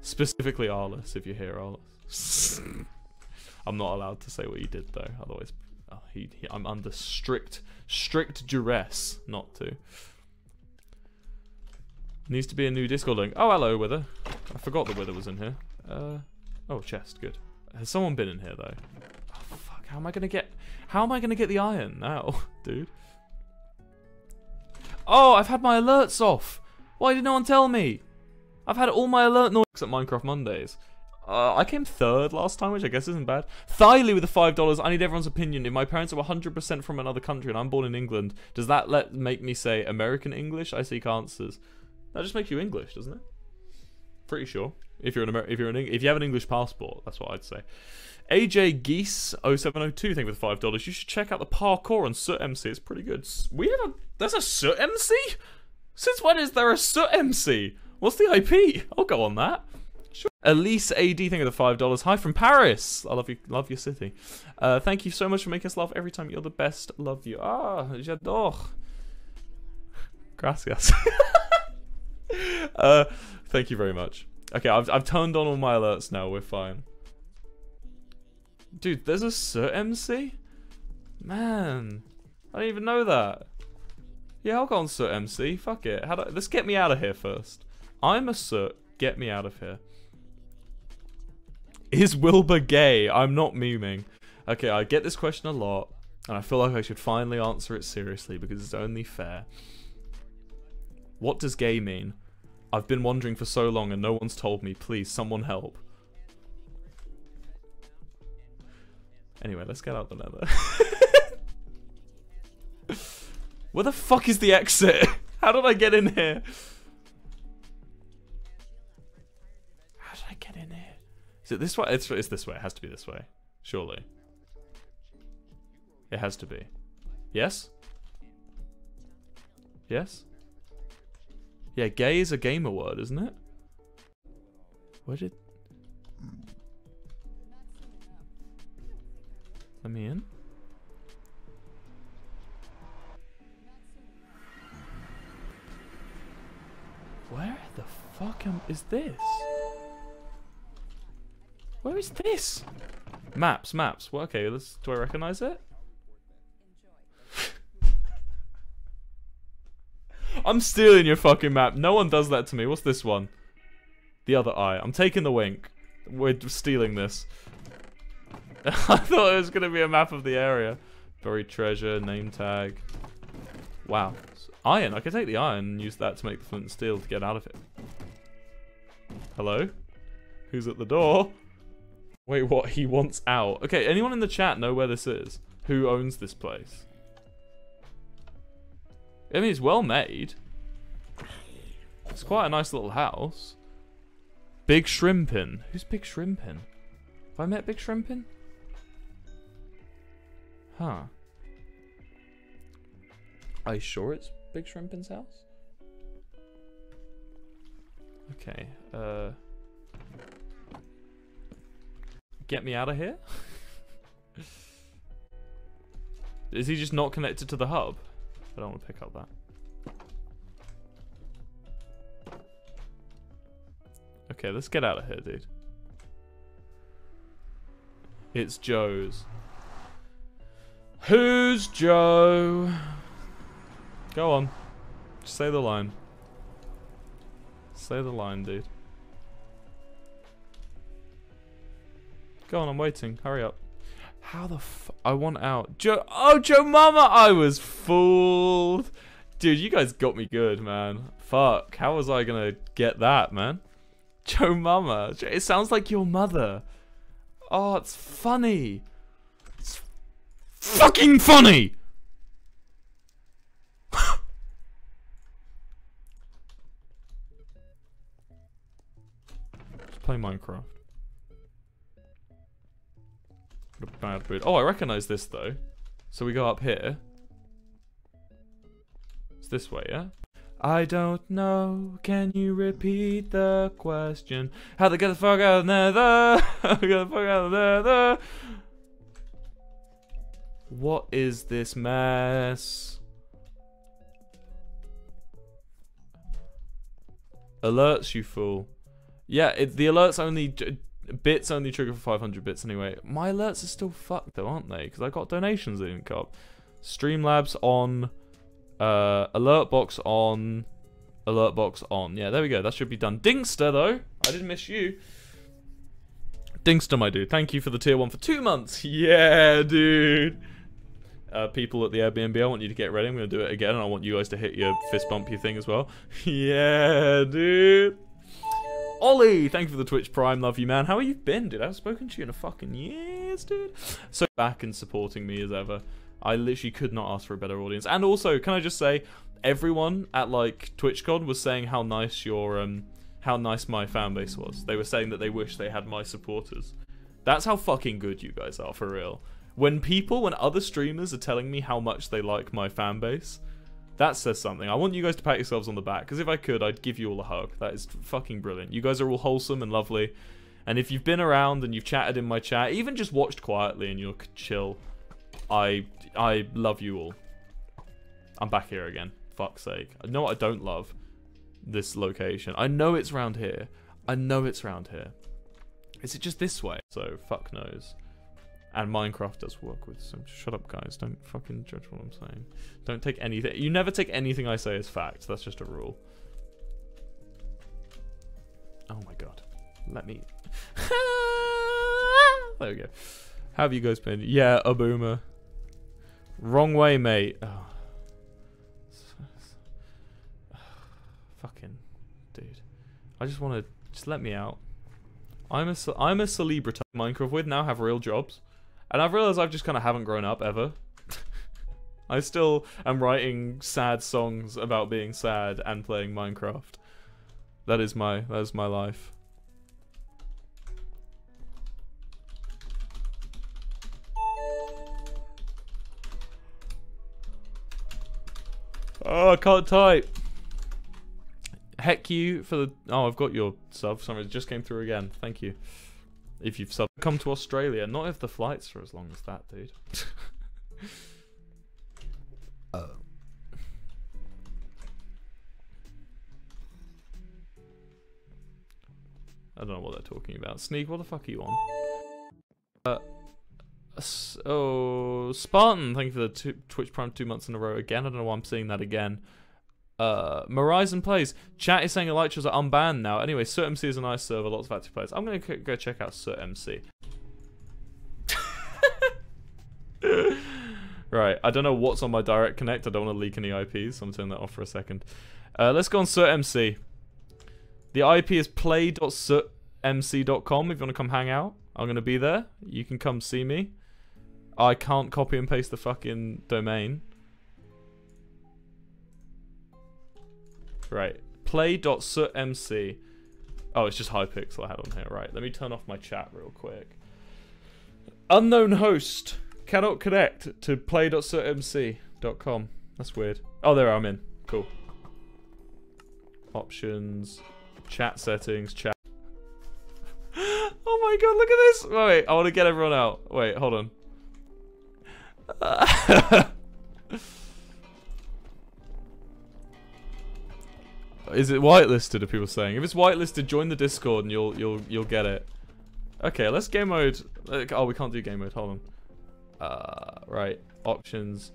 specifically Arliss? If you hear Arliss, I'm not allowed to say what you did though, otherwise he, he, I'm under strict, strict duress not to. Needs to be a new Discord link. Oh, hello, Wither. I forgot the Wither was in here. Uh, oh, chest, good. Has someone been in here, though? Oh, fuck, how am I gonna get... How am I gonna get the iron now, dude? Oh, I've had my alerts off! Why did no one tell me? I've had all my alert noises at Minecraft Mondays. Uh, I came third last time, which I guess isn't bad. Thiley with the five dollars. I need everyone's opinion. If my parents are 100% from another country and I'm born in England, does that let make me say American English? I seek answers. That just makes you English, doesn't it? Pretty sure. If you're an Amer- if you're an Eng- if you have an English passport, that's what I'd say. AJ Geese 0702, thank you for the five dollars. You should check out the parkour on Soot MC. It's pretty good. We have a there's a Soot MC. Since when is there a Soot MC? What's the IP? I'll go on that. Elise AD, thank you the five dollars. Hi from Paris. I love you. Love your city. Uh, thank you so much for making us laugh every time. You're the best. Love you. Ah, j'adore. Gracias. uh, thank you very much. Okay, I've I've turned on all my alerts now. We're fine. Dude, there's a Sir MC? Man, I didn't even know that. Yeah, I'll go on Sir MC. Fuck it. How do, let's get me out of here first. I'm a Sir. Get me out of here. Is Wilbur gay? I'm not memeing. Okay, I get this question a lot, and I feel like I should finally answer it seriously because it's only fair. What does gay mean? I've been wondering for so long and no one's told me. Please, someone help. Anyway, let's get out the nether. Where the fuck is the exit? How did I get in here? Is it this way? It's, it's this way. It has to be this way. Surely. It has to be. Yes? Yes? Yeah, gay is a gamer word, isn't it? Where did... Let me in. Where the fuck am, is this? Where is this? Maps, maps. Well, okay, do I recognize it? I'm stealing your fucking map. No one does that to me. What's this one? The other eye. I'm taking the wink. We're stealing this. I thought it was going to be a map of the area. Buried treasure, name tag. Wow. Iron. I could take the iron and use that to make the flint and steel to get out of it. Hello? Who's at the door? Wait, what? He wants out. Okay, anyone in the chat know where this is? Who owns this place? I mean, it's well made. It's quite a nice little house. Big Shrimpin. Who's Big Shrimpin? Have I met Big Shrimpin? Huh. Are you sure it's Big Shrimpin's house? Okay, uh... Get me out of here? Is he just not connected to the hub? I don't want to pick up that. Okay, let's get out of here, dude. It's Joe's. Who's Joe? Go on. Just say the line. Say the line, dude. Go on, I'm waiting. Hurry up. How the f- I want out. Joe. Oh, Joe Mama. I was fooled. Dude, you guys got me good, man. Fuck. How was I gonna get that, man? Joe Mama. It sounds like your mother. Oh, it's funny. It's fucking funny. Play Minecraft. What a bad bit. Oh, I recognize this though. So we go up here. It's this way, yeah? I don't know. Can you repeat the question? How to get the fuck out of the nether? How to get the fuck out of the nether? What is this mess? Alerts, you fool. Yeah, it, the alerts only bits only trigger for 500 bits anyway. My alerts are still fucked though, aren't they? Because I got donations that didn't come. Streamlabs on, uh, alert box on, alert box on. Yeah, there we go. That should be done. Dingster though, I didn't miss you. Dingster, my dude. Thank you for the tier one for two months. Yeah, dude. Uh, people at the Airbnb, I want you to get ready. I'm going to do it again, and I want you guys to hit your fist bump your thing as well. yeah, dude. Ollie, thank you for the Twitch Prime. Love you, man. How have you been, dude? I haven't spoken to you in a fucking years, dude. So back and supporting me as ever. I literally could not ask for a better audience. And also, can I just say, everyone at like TwitchCon was saying how nice your um how nice my fan base was. They were saying that they wish they had my supporters. That's how fucking good you guys are for real. When people, when other streamers are telling me how much they like my fan base, that says something. I want you guys to pat yourselves on the back, because if I could, I'd give you all a hug. That is fucking brilliant. You guys are all wholesome and lovely. And if you've been around and you've chatted in my chat, even just watched quietly and you're chill, I I love you all. I'm back here again. Fuck's sake. I know I don't love? This location. I know it's round here. I know it's round here. Is it just this way? So, fuck knows. And Minecraft does work with some. Shut up, guys. Don't fucking judge what I'm saying. Don't take anything. You never take anything I say as fact. That's just a rule. Oh my god. Let me. there we go. How have you guys been? Yeah, a boomer. Wrong way, mate. Oh. Fucking dude. I just want to just let me out. I'm a I'm a celebrity Minecraft with now have real jobs, and I've realized I've just kind of haven't grown up ever. I still am writing sad songs about being sad and playing Minecraft. That is my that is my life. Oh, I can't type. Heck you for the... Oh, I've got your sub. Sorry, it just came through again. Thank you. If you've sub come to Australia. Not if the flights are as long as that, dude. Uh. I don't know what they're talking about. Sneeg, what the fuck are you on? Uh, oh, Spartan, thank you for the two, Twitch Prime two months in a row again. I don't know why I'm seeing that again. Uh, Horizon plays. Chat is saying Elytras are unbanned now. Anyway, SurtMC is a nice server, lots of active players. I'm gonna go check out SurtMC. right, I don't know what's on my direct connect. I don't want to leak any IPs, so I'm turning that off for a second. Uh, let's go on SurtMC. The IP is play.surtmc.com if you want to come hang out. I'm gonna be there. You can come see me. I can't copy and paste the fucking domain. Right. Play.surtmc. Oh, it's just Hypixel I had on here. Right, let me turn off my chat real quick. Unknown host cannot connect to play.surtmc.com. That's weird. Oh, there I'm in. Cool. Options, chat settings, chat. oh my god, look at this! Wait, I want to get everyone out. Wait, hold on. Is it whitelisted? Are people saying? If it's whitelisted, join the Discord and you'll you'll you'll get it. Okay, let's game mode. Oh, we can't do game mode. Hold on. Uh, right. Options,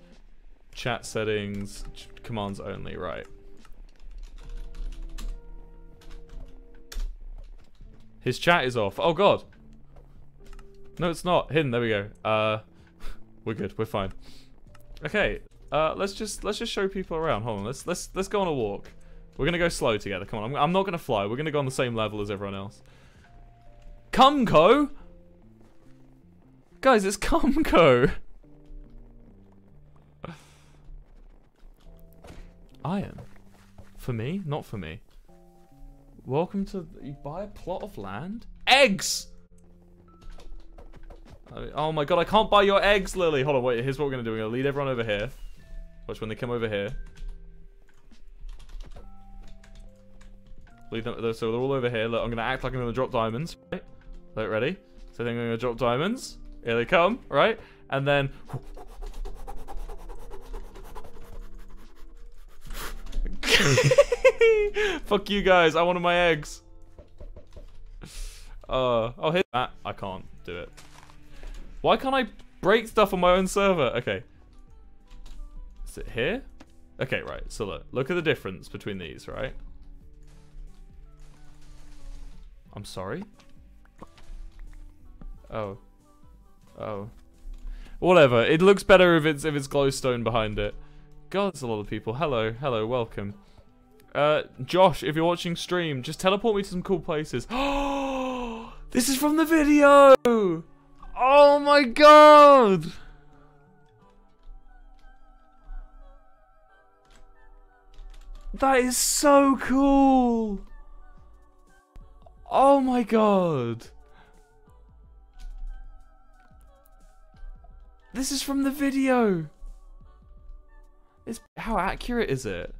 chat settings, commands only. Right. His chat is off. Oh god. No, it's not. Hidden. There we go. Uh, we're good. We're fine. Okay. Uh, let's just let's just show people around. Hold on. Let's let's let's go on a walk. We're gonna go slow together. Come on. I'm, I'm not gonna fly. We're gonna go on the same level as everyone else. Cumco. Guys, it's Cumco. Iron. For me? Not for me. Welcome to... You buy a plot of land? Eggs! Oh my god, I can't buy your eggs, Lily. Hold on, wait. Here's what we're going to do. We're going to lead everyone over here. Watch when they come over here. Lead them, so they're all over here. Look, I'm going to act like I'm to drop diamonds. Right? Look, ready? So then I'm to drop diamonds. Here they come, right? And then... Fuck you guys, I wanted my eggs. Uh, I'll hit that. I can't do it. Why can't I break stuff on my own server? Okay. Is it here? Okay, right. So look, look at the difference between these, right? I'm sorry? Oh. Oh. Whatever. It looks better if it's if it's glowstone behind it. God, there's a lot of people. Hello, hello, welcome. Uh, Josh, if you're watching stream, just teleport me to some cool places. Oh, this is from the video! Oh my god! That is so cool! Oh my god. This is from the video. It's how accurate is it?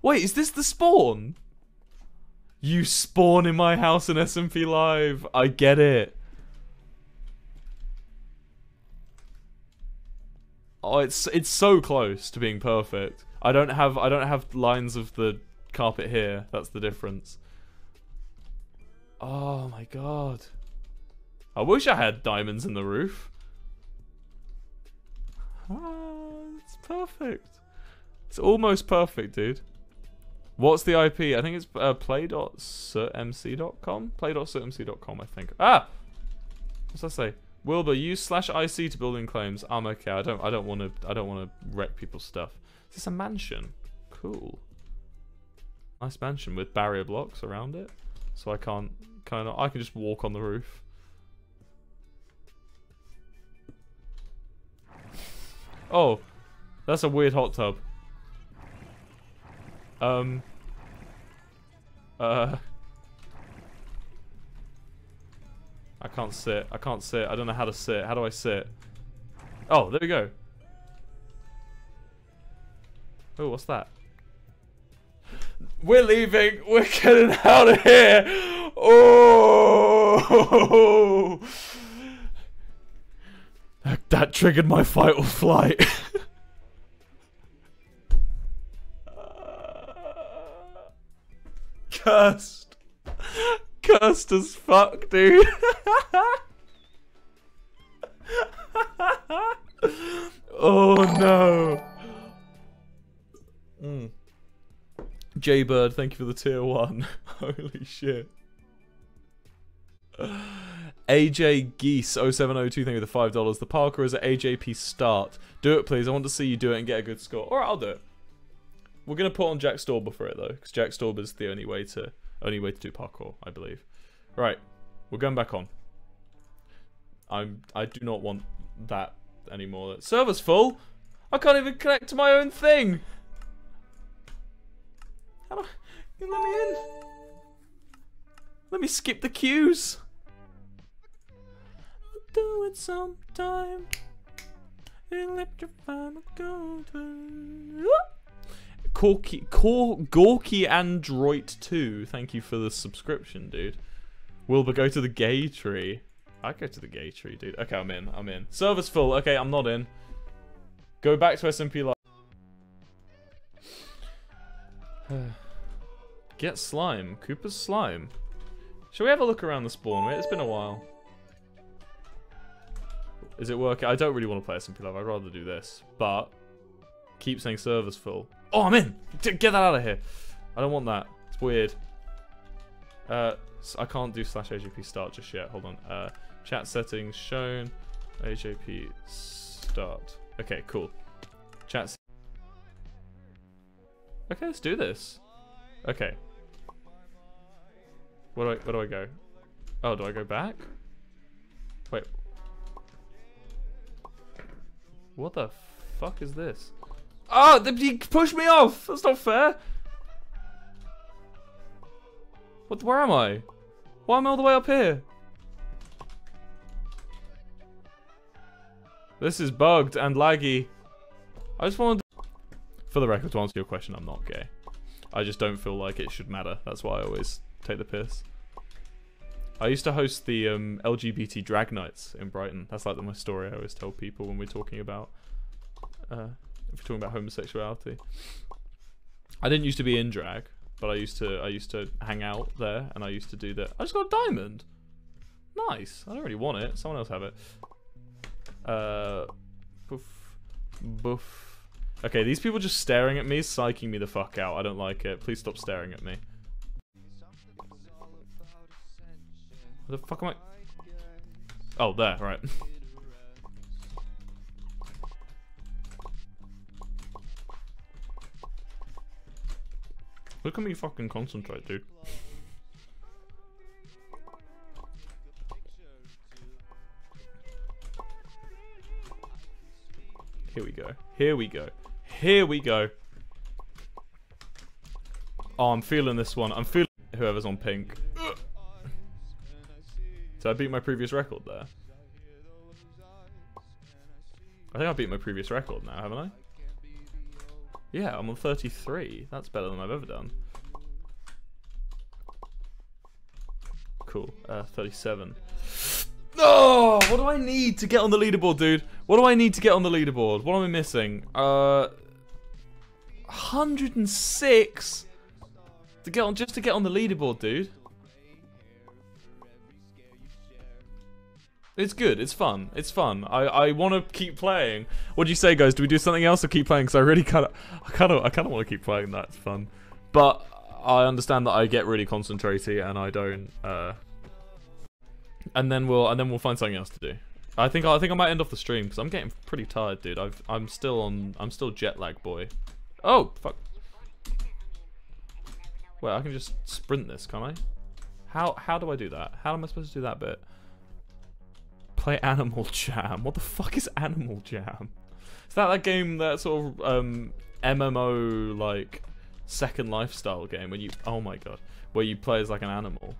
Wait, is this the spawn? You spawn in my house in SMP Live. I get it. Oh, it's it's so close to being perfect. I don't have I don't have lines of the carpet here. That's the difference. Oh my god. I wish I had diamonds in the roof. Ah, it's perfect. It's almost perfect, dude. What's the IP? I think it's uh, play.certmc.com? Play.certmc.com, I think. Ah! What's that say? Wilbur, use slash IC to build in claims. I'm okay. I don't I don't wanna I don't wanna wreck people's stuff. Is this a mansion? Cool. Nice mansion with barrier blocks around it. So I can't kinda I can just walk on the roof. Oh, that's a weird hot tub. Um. Uh. I can't sit. I can't sit. I don't know how to sit. How do I sit? Oh, there we go. Oh, what's that? We're leaving. We're getting out of here. Oh. That, that triggered my fight or flight. Cursed. Cursed as fuck, dude. oh no. Mm. Jaybird, thank you for the tier one. Holy shit. AJ Geese 0702, thank you for the five dollars. The parkour is at AJP start. Do it, please. I want to see you do it and get a good score. All right, I'll do it. We're gonna put on Jack Stauber for it though, because Jack Stauber is the only way to only way to do parkour, I believe. Right, we're going back on. I'm I do not want that anymore. Server's full. I can't even connect to my own thing. How do I, you let me in? Let me skip the queues. I'll do it sometime. Electrify my golden. Corky, Cor, Gorky Android 2, thank you for the subscription, dude. Wilbur, go to the gay tree. I go to the gay tree, dude. Okay, I'm in. I'm in. Server's full. Okay, I'm not in. Go back to SMP Live. Get slime. Cooper's slime. Shall we have a look around the spawn? Wait, it's been a while. Is it working? I don't really want to play SMP Live. I'd rather do this. But, keep saying server's full. Oh, I'm in! Get that out of here. I don't want that. It's weird. Uh, I can't do slash AJP start just yet. Hold on. Uh, chat settings shown. AJP start. Okay, cool. Chat. Okay, let's do this. Okay. Where do I, where do I go? Oh, do I go back? Wait. What the fuck is this? Oh, he pushed me off! That's not fair! What, where am I? Why am I all the way up here? This is bugged and laggy. I just wanted to... For the record, to answer your question, I'm not gay. I just don't feel like it should matter. That's why I always take the piss. I used to host the um, LGBT drag nights in Brighton. That's like the, my story I always tell people when we're talking about... Uh, if we're talking about homosexuality. I didn't used to be in drag, but I used to I used to hang out there and I used to do that. I just got a diamond. Nice. I don't really want it. Someone else have it. Uh boof boof. Okay, these people just staring at me, psyching me the fuck out. I don't like it. Please stop staring at me. Where the fuck am I? Oh, there, right. Look at me fucking concentrate, dude. Here we go. Here we go. Here we go. Oh, I'm feeling this one. I'm feeling whoever's on pink. Did I beat my previous record there? I think I beat my previous record now, haven't I? Yeah, I'm on 33. That's better than I've ever done. Cool. Uh, 37. Oh, what do I need to get on the leaderboard, dude? What do I need to get on the leaderboard? What am I missing? Uh, 106 to get on just to get on the leaderboard, dude. It's good. It's fun. It's fun. I, I want to keep playing. What do you say, guys? Do we do something else or keep playing? Because I really kind of, I kind of, I kind of want to keep playing. That's fun. But I understand that I get really concentrated and I don't. Uh, and then we'll and then we'll find something else to do. I think I think I might end off the stream because I'm getting pretty tired, dude. I've I'm still on. I'm still jet lag, boy. Oh fuck. Wait, I can just sprint this, can I? How how do I do that? How am I supposed to do that bit? Play Animal Jam. What the fuck is Animal Jam? Is that that game that sort of um, MMO like Second Lifestyle game when you oh my god where you play as like an animal?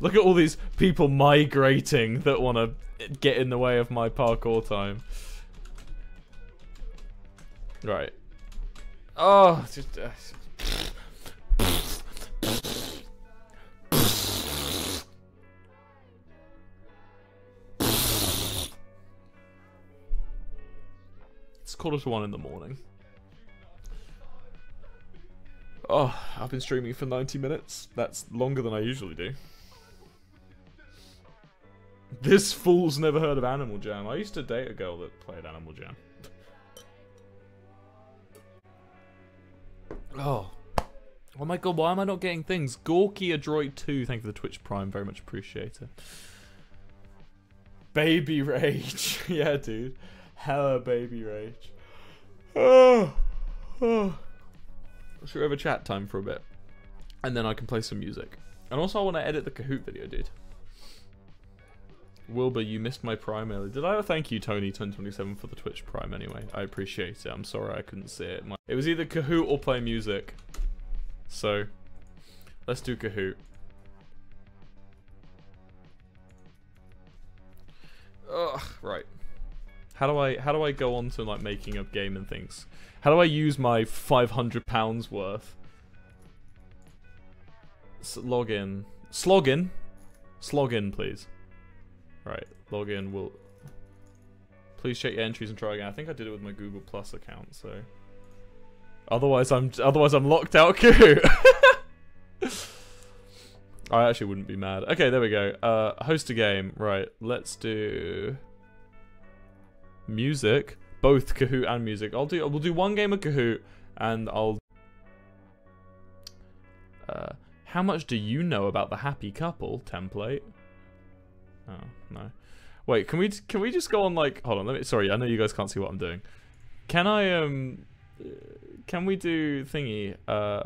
Look at all these people migrating that want to get in the way of my parkour time. Right. Oh, just. Uh, quarter to one in the morning. Oh, I've been streaming for 90 minutes. That's longer than I usually do. This fool's never heard of Animal Jam. I used to date a girl that played Animal Jam. Oh. Oh my god, why am I not getting things? Gorky Adroit 2, thank you for the Twitch Prime, very much appreciate it. Baby Rage. yeah, dude. Hella Baby Rage. Oh. oh. Should we have a chat time for a bit? And then I can play some music. And also I want to edit the Kahoot video, dude. Wilbur, you missed my Prime earlier. Did I? Thank you, Tony1027, for the Twitch Prime anyway. I appreciate it. I'm sorry I couldn't see it. My it was either Kahoot or play music. So, let's do Kahoot. Ugh, right. How do I how do I go on to like making a game and things? How do I use my 500 pounds worth? S log in. Slog in. Slog in, please. Right, log in. Will please check your entries and try again. I think I did it with my Google Plus account, so otherwise I'm otherwise I'm locked out. Kahoot. I actually wouldn't be mad. Okay, there we go. Uh, host a game. Right, let's do music. Both Kahoot and music. I'll do. We'll do one game of Kahoot, and I'll. Uh, how much do you know about the happy couple template? Oh, no. Wait, can we can we just go on like hold on, let me sorry, I know you guys can't see what I'm doing. Can I um can we do thingy uh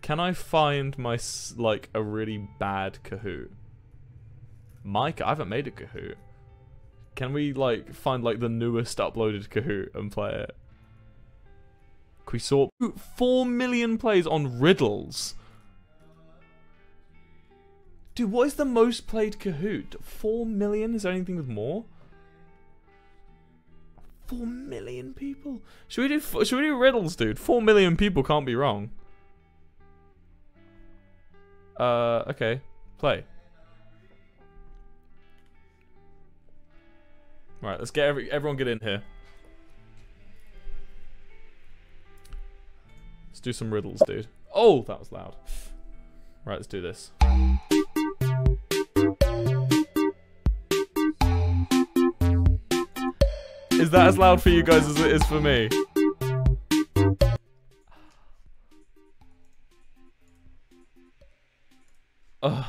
can I find my like a really bad Kahoot? Mike, I haven't made a Kahoot. Can we like find like the newest uploaded Kahoot and play it? We saw 4 million plays on riddles. Dude, what is the most played Kahoot? Four million? Is there anything with more? Four million people? Should we do? Should we do riddles, dude? Four million people can't be wrong. Uh, okay, play. Right, let's get every everyone get in here. Let's do some riddles, dude. Oh, that was loud. Right, let's do this. Is that as loud for you guys as it is for me? Ugh.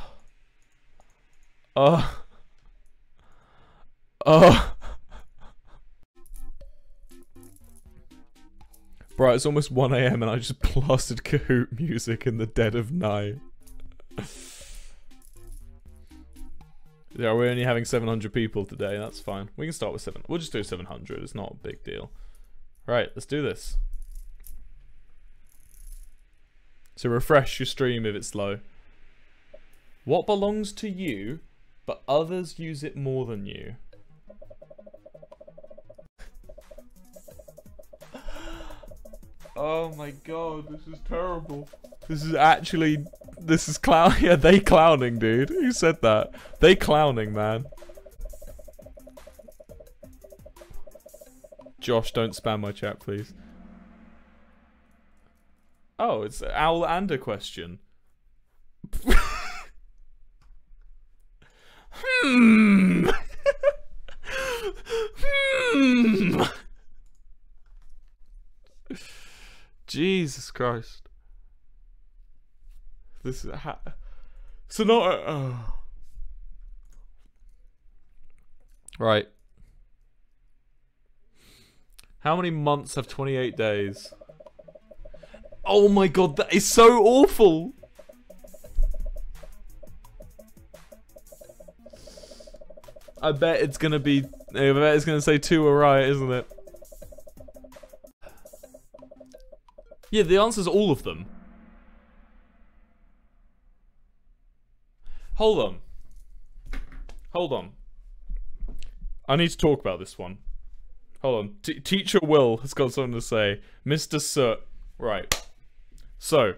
Ugh. Ugh. Bro, it's almost 1am and I just blasted Kahoot music in the dead of night. Yeah, we're only having 700 people today. That's fine. We can start with 7. We'll just do 700. It's not a big deal. Right, let's do this. So refresh your stream if it's slow. What belongs to you, but others use it more than you? Oh my god, this is terrible. This is actually, this is clown. Yeah, they clowning, dude. Who said that? They clowning, man. Josh, don't spam my chat, please. Oh, it's owl and a question. Jesus Christ. This is ha- so not. Uh, oh. Right. How many months have 28 days? Oh my god, that is so awful! I bet it's gonna be. I bet it's gonna say two are right, isn't it? Yeah, the answer's all of them. Hold on. Hold on. I need to talk about this one. Hold on. T Teacher Will has got something to say. Mr. Sir. Right. So.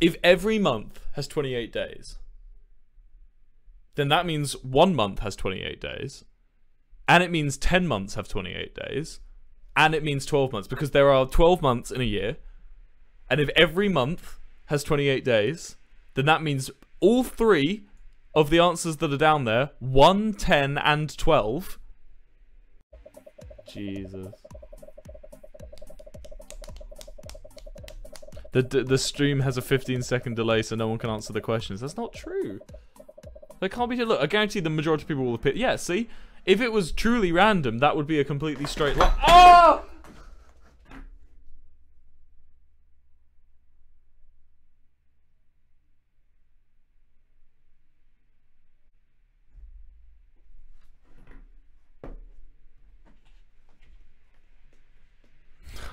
If every month has 28 days, then that means one month has 28 days. And it means 10 months have 28 days. And it means 12 months because there are 12 months in a year. And if every month has 28 days, then that means all three of the answers that are down there 1, 10, and 12. Jesus. The, the stream has a 15 second delay so no one can answer the questions. That's not true. They can't be. Look, I guarantee the majority of people will appear. Yeah, see? If it was truly random, that would be a completely straight line. Oh!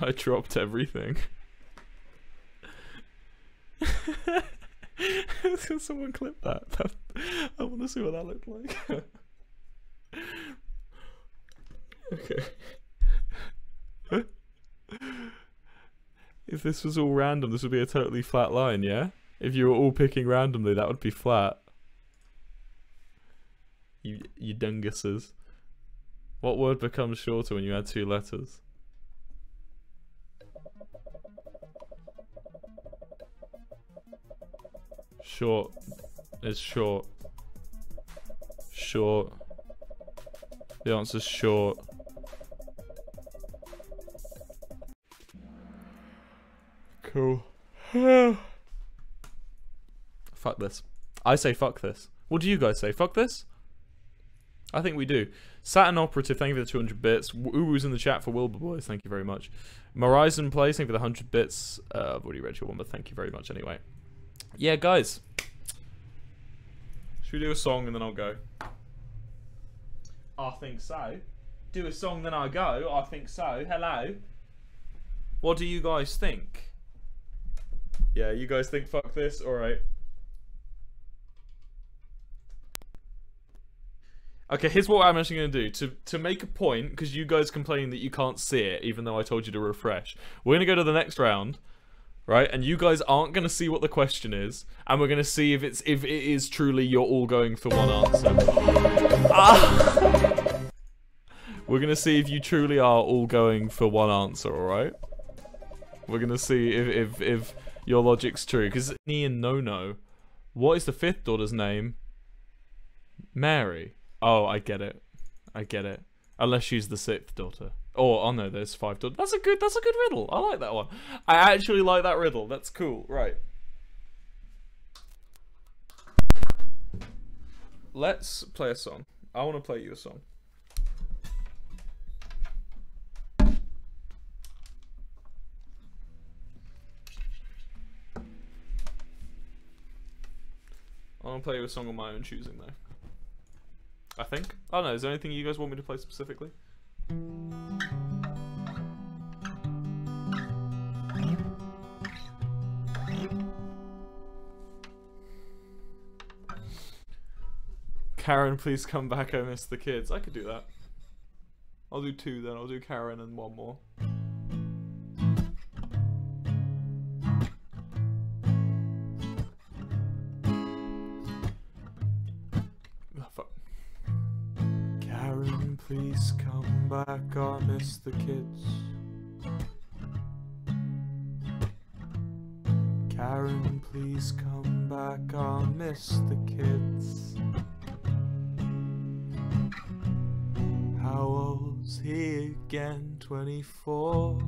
I dropped everything. Someone clip that. I want to see what that looked like. Okay. if this was all random, this would be a totally flat line, yeah? If you were all picking randomly, that would be flat. You, you dunguses. What word becomes shorter when you add two letters? Short. It's short. Short. The answer's short. Cool. fuck this. I say fuck this. What do you guys say? Fuck this? I think we do. Saturn Operative, thank you for the 200 bits. Uwu's in the chat for Wilbur Boys, thank you very much. Horizon Plays, thank you for the 100 bits. Uh, I've already read your one, but thank you very much anyway. Yeah, guys. Should we do a song and then I'll go? I think so. Do a song, then I go. I think so. Hello. What do you guys think? Yeah, you guys think fuck this? Alright. Okay, here's what I'm actually going to do. To to make a point, because you guys complain that you can't see it, even though I told you to refresh. We're going to go to the next round, right? And you guys aren't going to see what the question is, and we're going to see if it's if it is truly you're all going for one answer. ah! We're going to see if you truly are all going for one answer, alright? We're going to see if, if, if your logic's true. Because Ian No No, what is the fifth daughter's name? Mary. Oh, I get it. I get it. Unless she's the sixth daughter. Oh, oh no, there's five daughters. That's a good. That's a good riddle. I like that one. I actually like that riddle. That's cool. Right. Let's play a song. I want to play you a song. I want to play a song of my own choosing, though. I think. I don't know, is there anything you guys want me to play specifically? Karen, please come back, I miss the kids. I could do that. I'll do two then, I'll do Karen and one more. I miss the kids. Karen, please come back. I miss the kids. How old's he again? 24.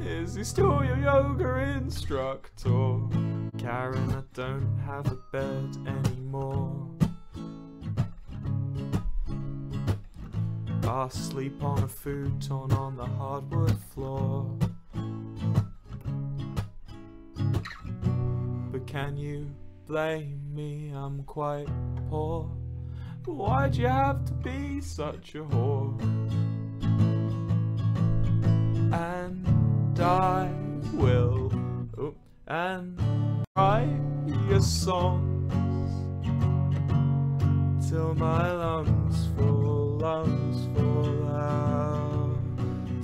Is he still your yoga instructor? Karen, I don't have a bed anymore. Sleep on a futon on the hardwood floor. But can you blame me? I'm quite poor. Why'd you have to be such a whore? And I will, oh, and write your songs till my lungs full, lungs full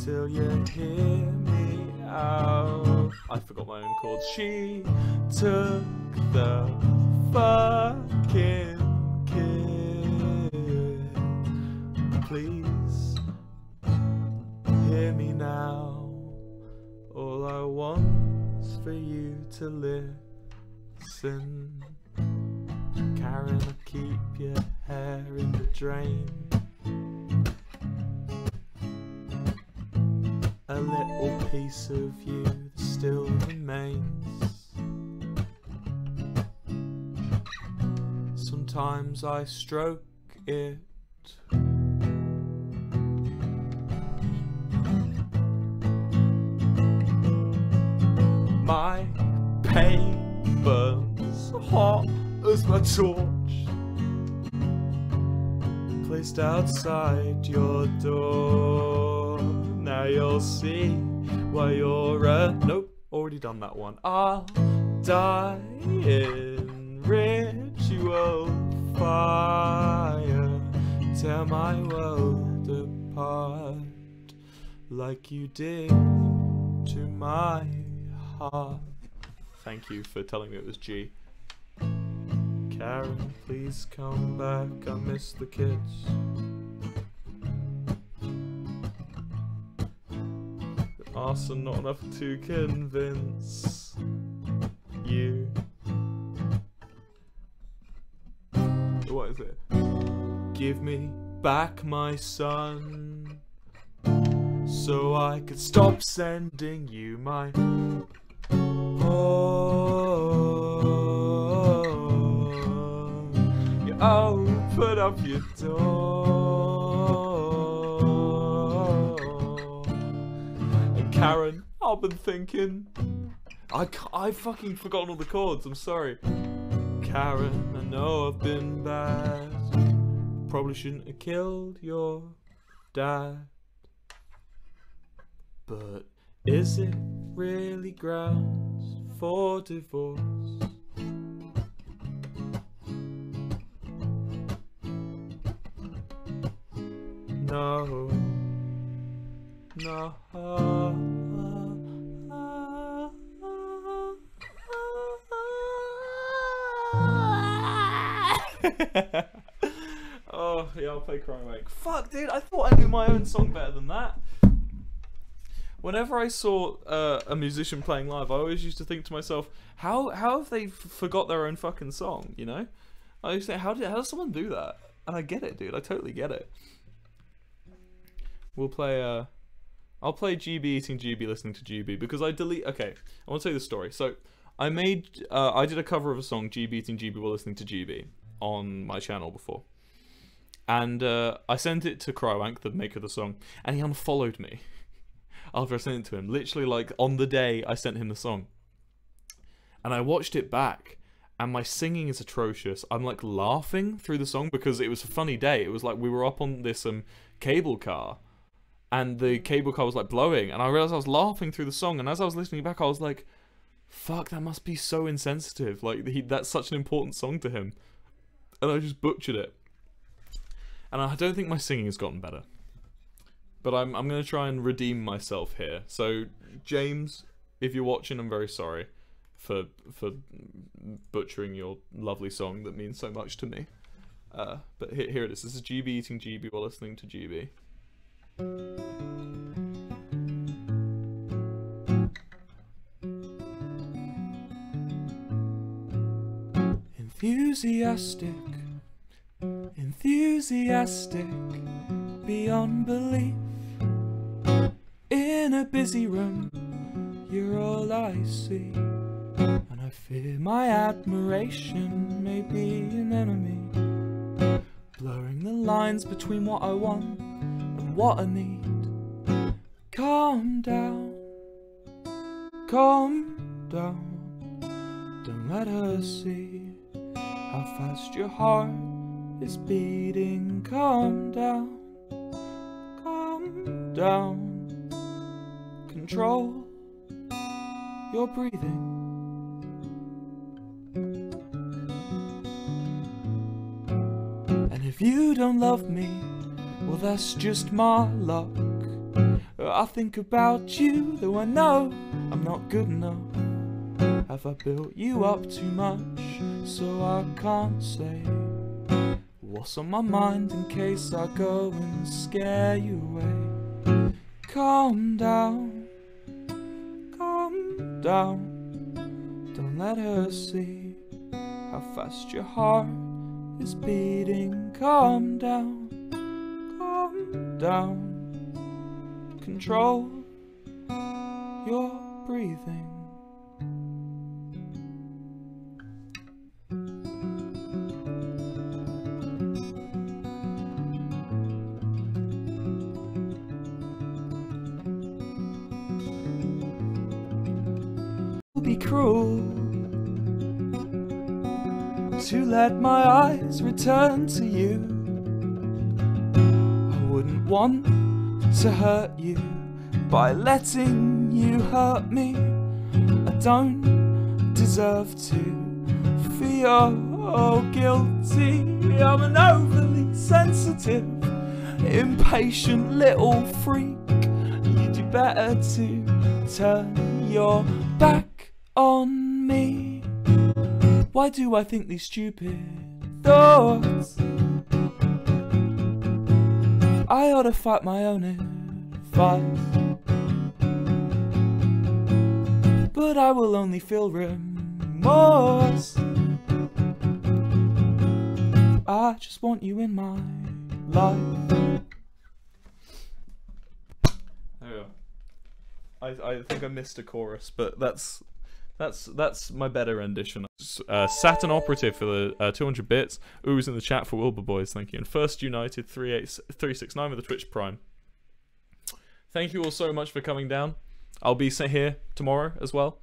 till you hear me out. I forgot my own chords. She took the fucking kid. Please hear me now. All I want's for you to listen. Karen, keep your hair in the drain. A little piece of you that still remains. Sometimes I stroke it. My pain burns hot as my torch placed outside your door. Now you'll see why you're a nope. Already done that one. I'll die in ritual fire. Tear my world apart like you did to my heart. Thank you for telling me it was G. Karen, please come back. I miss the kids. Also, not enough to convince you. What is it? Give me back my son so I could stop sending you my porn. You open up your door. Karen, I've been thinking. I, I've fucking forgotten all the chords, I'm sorry. Karen, I know I've been bad. Probably shouldn't have killed your dad. But is it really grounds for divorce? No. No. oh, yeah, I'll play Crywank. Fuck, dude, I thought I knew my own song better than that. Whenever I saw uh, a musician playing live, I always used to think to myself, how how have they f- forgot their own fucking song? You know, I used to say, how did how does someone do that? And I get it, dude. I totally get it. We'll play. Uh, I'll play GB eating GB, listening to GB because I delete. Okay, I want to tell you the story. So I made. Uh, I did a cover of a song GB eating GB while listening to GB on my channel before, and uh, I sent it to Crywank, the maker of the song, and he unfollowed me after I sent it to him. Literally, like on the day I sent him the song, and I watched it back. And my singing is atrocious. I'm like laughing through the song because it was a funny day. It was like we were up on this um cable car, and the cable car was like blowing, and I realized I was laughing through the song. And as I was listening back, I was like, "Fuck, that must be so insensitive. Like he, that's such an important song to him." and I just butchered it. And I don't think my singing has gotten better. But I'm I'm gonna try and redeem myself here. So James, if you're watching, I'm very sorry for for butchering your lovely song that means so much to me. Uh, but here, here it is. This is GB eating GB while listening to GB. Enthusiastic, enthusiastic, beyond belief. In a busy room, you're all I see. And I fear my admiration may be an enemy. Blurring the lines between what I want what I need. Calm down, calm down. Don't let her see how fast your heart is beating. Calm down, calm down. Control your breathing. And if you don't love me, well, that's just my luck. I think about you, though I know I'm not good enough. Have I built you up too much so I can't say what's on my mind in case I go and scare you away? Calm down, calm down. Don't let her see how fast your heart is beating. Calm down, down. Control your breathing. be cruel to let my eyes return to you. Want to hurt you by letting you hurt me. I don't deserve to feel guilty. I'm an overly sensitive, impatient little freak. You do better to turn your back on me. Why do I think these stupid thoughts? I ought to fight my own advice. But I will only feel remorse. I just want you in my life. There we go. I, I think I missed a chorus, but that's that's that's my better rendition. Uh, Saturn Operative for the uh, 200 bits. Ooh's in the chat for Wilbur Boys, thank you. And First United 369 with the Twitch Prime. Thank you all so much for coming down. I'll be here tomorrow as well.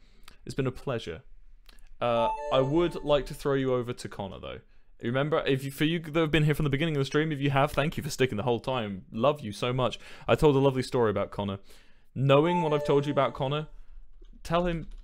It's been a pleasure. Uh, I would like to throw you over to Connor though. Remember, if you, for you that have been here from the beginning of the stream, if you have, thank you for sticking the whole time. Love you so much. I told a lovely story about Connor. Knowing what I've told you about Connor, tell him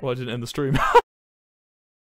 Well, I didn't end the stream.